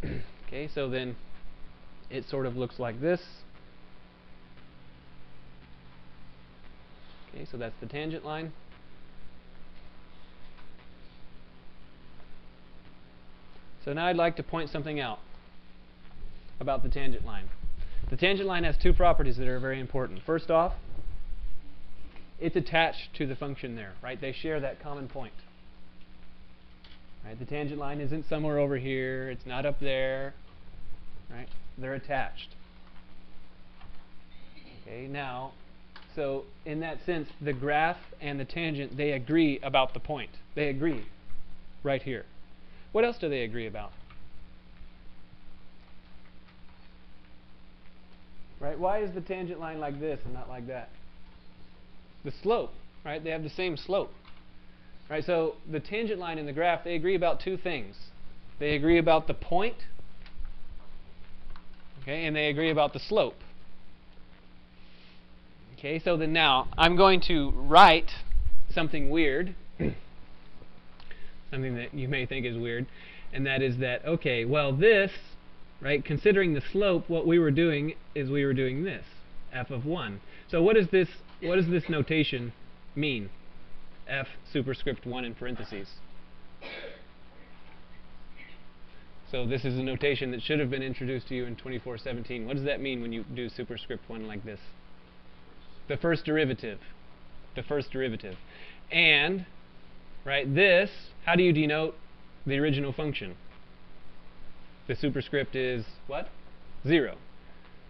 okay, so then it sort of looks like this. Okay, so that's the tangent line. So now I'd like to point something out about the tangent line. The tangent line has two properties that are very important. First off, it's attached to the function there, right? They share that common point. Right? The tangent line isn't somewhere over here, it's not up there, right? They're attached. Okay, now, so in that sense, the graph and the tangent, they agree about the point. They agree right here. What else do they agree about? Right? Why is the tangent line like this and not like that? The slope, right? They have the same slope. Right? So the tangent line and the graph, they agree about two things. They agree about the point, okay, and they agree about the slope. Okay, so then now I'm going to write something weird, something that you may think is weird, and that is that, okay, well this right? Considering the slope, what we were doing is we were doing this, f of 1. So what does this, what does this notation mean? f superscript 1 in parentheses. So this is a notation that should have been introduced to you in 2417. What does that mean when you do superscript 1 like this? The first derivative. The first derivative. And, right, this, how do you denote the original function? the superscript is what? 0.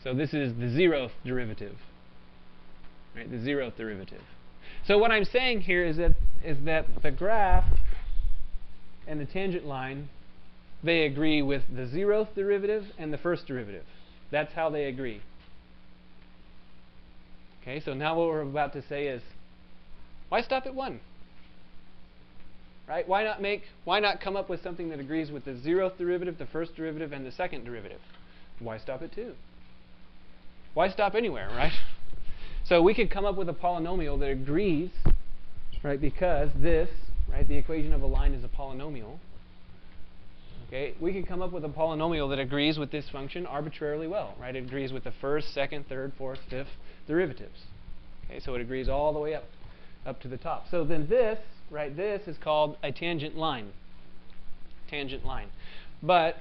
So this is the zeroth derivative. Right? The zeroth derivative. So what I'm saying here is that is that the graph and the tangent line they agree with the zeroth derivative and the first derivative. That's how they agree. Okay, so now what we're about to say is why stop at 1? Right? Why not make why not come up with something that agrees with the zeroth derivative, the first derivative, and the second derivative? Why stop at 2? Why stop anywhere, right? So we could come up with a polynomial that agrees, right, because this, right, the equation of a line is a polynomial. Okay, we could come up with a polynomial that agrees with this function arbitrarily well, right? It agrees with the first, second, third, fourth, fifth derivatives. Okay, so it agrees all the way up, up to the top. So then this right? This is called a tangent line. Tangent line. But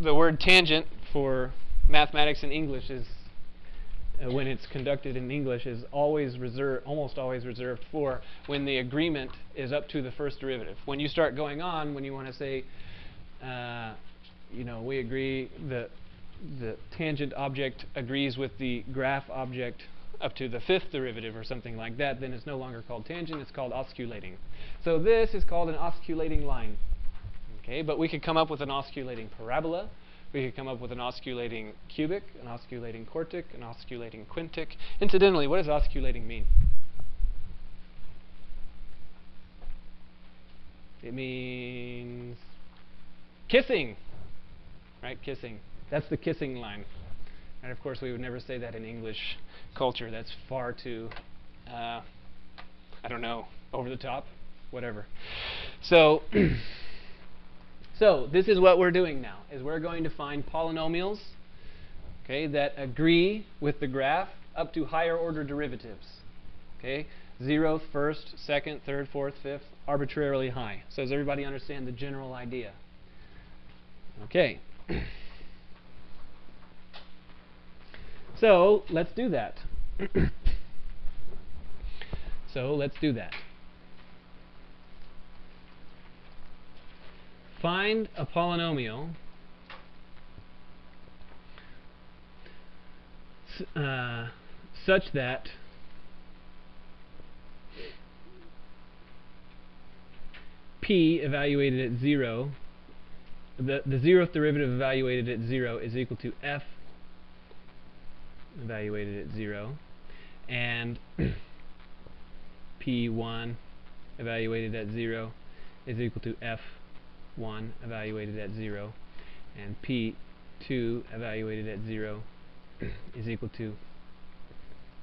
the word tangent for mathematics in English is, uh, when it's conducted in English, is always reserved, almost always reserved for when the agreement is up to the first derivative. When you start going on, when you want to say, uh, you know, we agree that the tangent object agrees with the graph object up to the fifth derivative or something like that, then it's no longer called tangent, it's called osculating. So this is called an osculating line. Okay, but we could come up with an osculating parabola, we could come up with an osculating cubic, an osculating quartic, an osculating quintic. Incidentally, what does osculating mean? It means kissing, right? Kissing. That's the kissing line. And of course, we would never say that in English culture. That's far too, uh, I don't know, over the top, whatever. So, so this is what we're doing now, is we're going to find polynomials, okay, that agree with the graph up to higher order derivatives. Okay, zeroth, first, second, third, fourth, fifth, arbitrarily high. So does everybody understand the general idea? Okay. So let's do that. so let's do that. Find a polynomial uh, such that p evaluated at 0, the, the zeroth derivative evaluated at 0 is equal to f evaluated at 0, and p1 evaluated at 0 is equal to f1 evaluated at 0, and p2 evaluated at 0 is equal to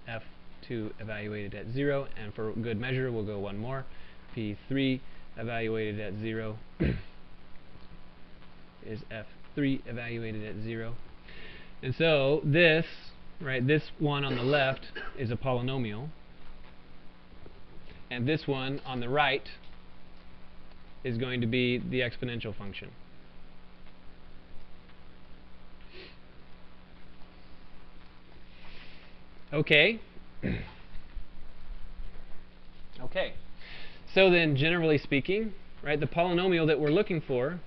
f2 evaluated at 0, and for good measure we'll go one more, p3 evaluated at 0 is f3 evaluated at 0. And so this, right, this one on the left is a polynomial, and this one on the right is going to be the exponential function. Okay. okay. So then, generally speaking, right, the polynomial that we're looking for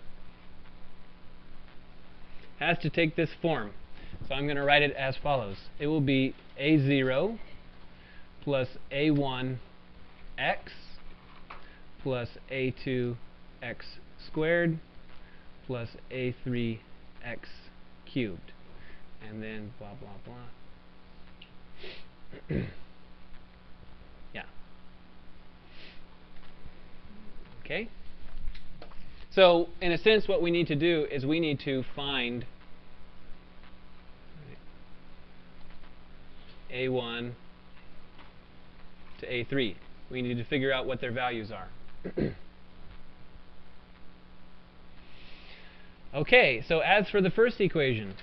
has to take this form. So I'm going to write it as follows. It will be a0 plus a1 x plus a2 x squared plus a3 x cubed. And then blah, blah, blah. yeah. Okay? So, in a sense, what we need to do is we need to find A1 to A3. We need to figure out what their values are. okay, so as for the first equation,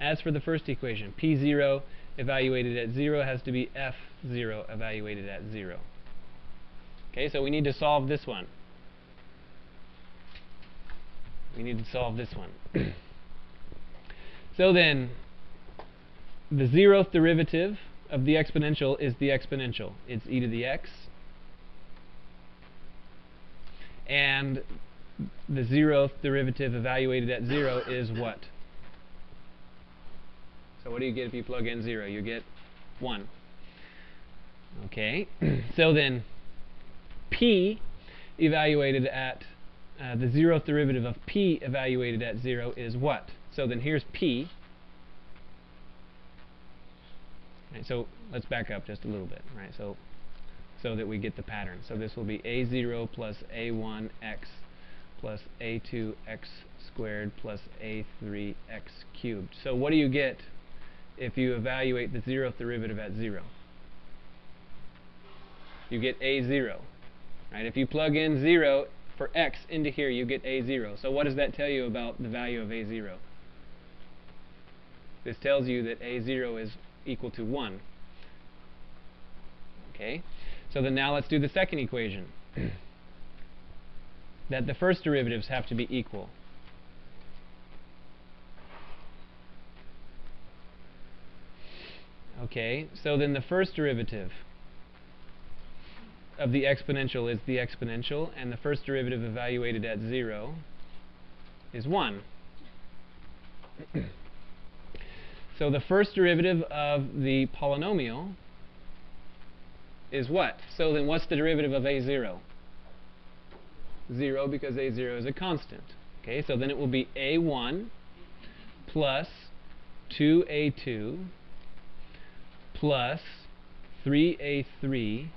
as for the first equation, P0 evaluated at 0 has to be F0 evaluated at 0. Okay, so we need to solve this one. We need to solve this one. so then, the zeroth derivative of the exponential is the exponential. It's e to the x. And the zeroth derivative evaluated at 0 is what? So what do you get if you plug in 0? You get 1. Okay, so then p evaluated at uh, the zeroth derivative of p evaluated at 0 is what? So then here's p. Right, so let's back up just a little bit, right? So so that we get the pattern. So this will be a0 plus a1x plus a2x squared plus a3x cubed. So what do you get if you evaluate the zeroth derivative at 0? You get a0. Right? If you plug in 0 for x into here, you get a0. So what does that tell you about the value of a0? This tells you that a0 is equal to 1. Okay? So then now let's do the second equation. that the first derivatives have to be equal. Okay, so then the first derivative of the exponential is the exponential, and the first derivative evaluated at 0 is 1. so the first derivative of the polynomial is what? So then what's the derivative of a0? 0 because a0 is a constant. Okay, so then it will be a1 plus 2a2 plus 3a3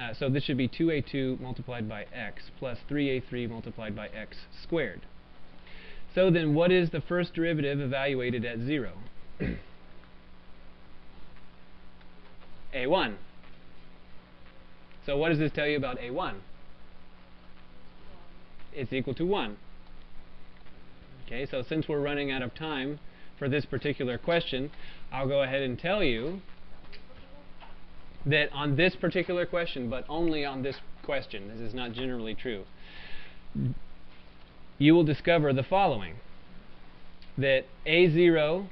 uh, so this should be 2a2 multiplied by x plus 3a3 multiplied by x squared. So then what is the first derivative evaluated at 0? a1. So what does this tell you about a1? It's equal to 1. Okay, so since we're running out of time for this particular question, I'll go ahead and tell you that on this particular question, but only on this question, this is not generally true, you will discover the following. that a0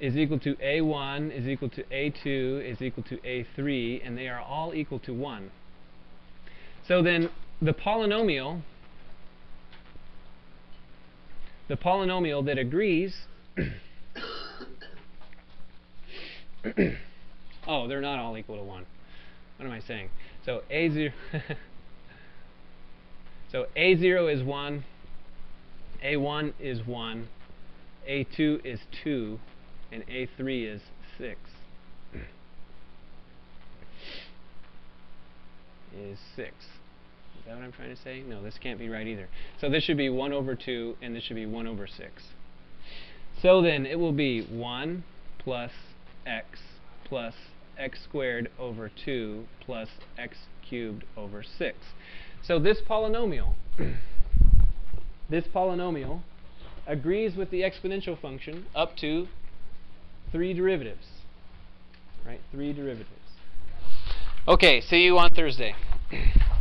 is equal to a1 is equal to a2 is equal to a3, and they are all equal to 1. So then the polynomial the polynomial that agrees oh, they're not all equal to 1. What am I saying? So a0 So a0 is 1, a1 is 1, a2 is 2, and a3 is 6. is 6. Is that what I'm trying to say? No, this can't be right either. So this should be 1 over 2, and this should be 1 over 6. So then it will be 1 plus x plus x squared over 2 plus x cubed over 6. So this polynomial, this polynomial agrees with the exponential function up to three derivatives. Right? Three derivatives. Okay, see you on Thursday.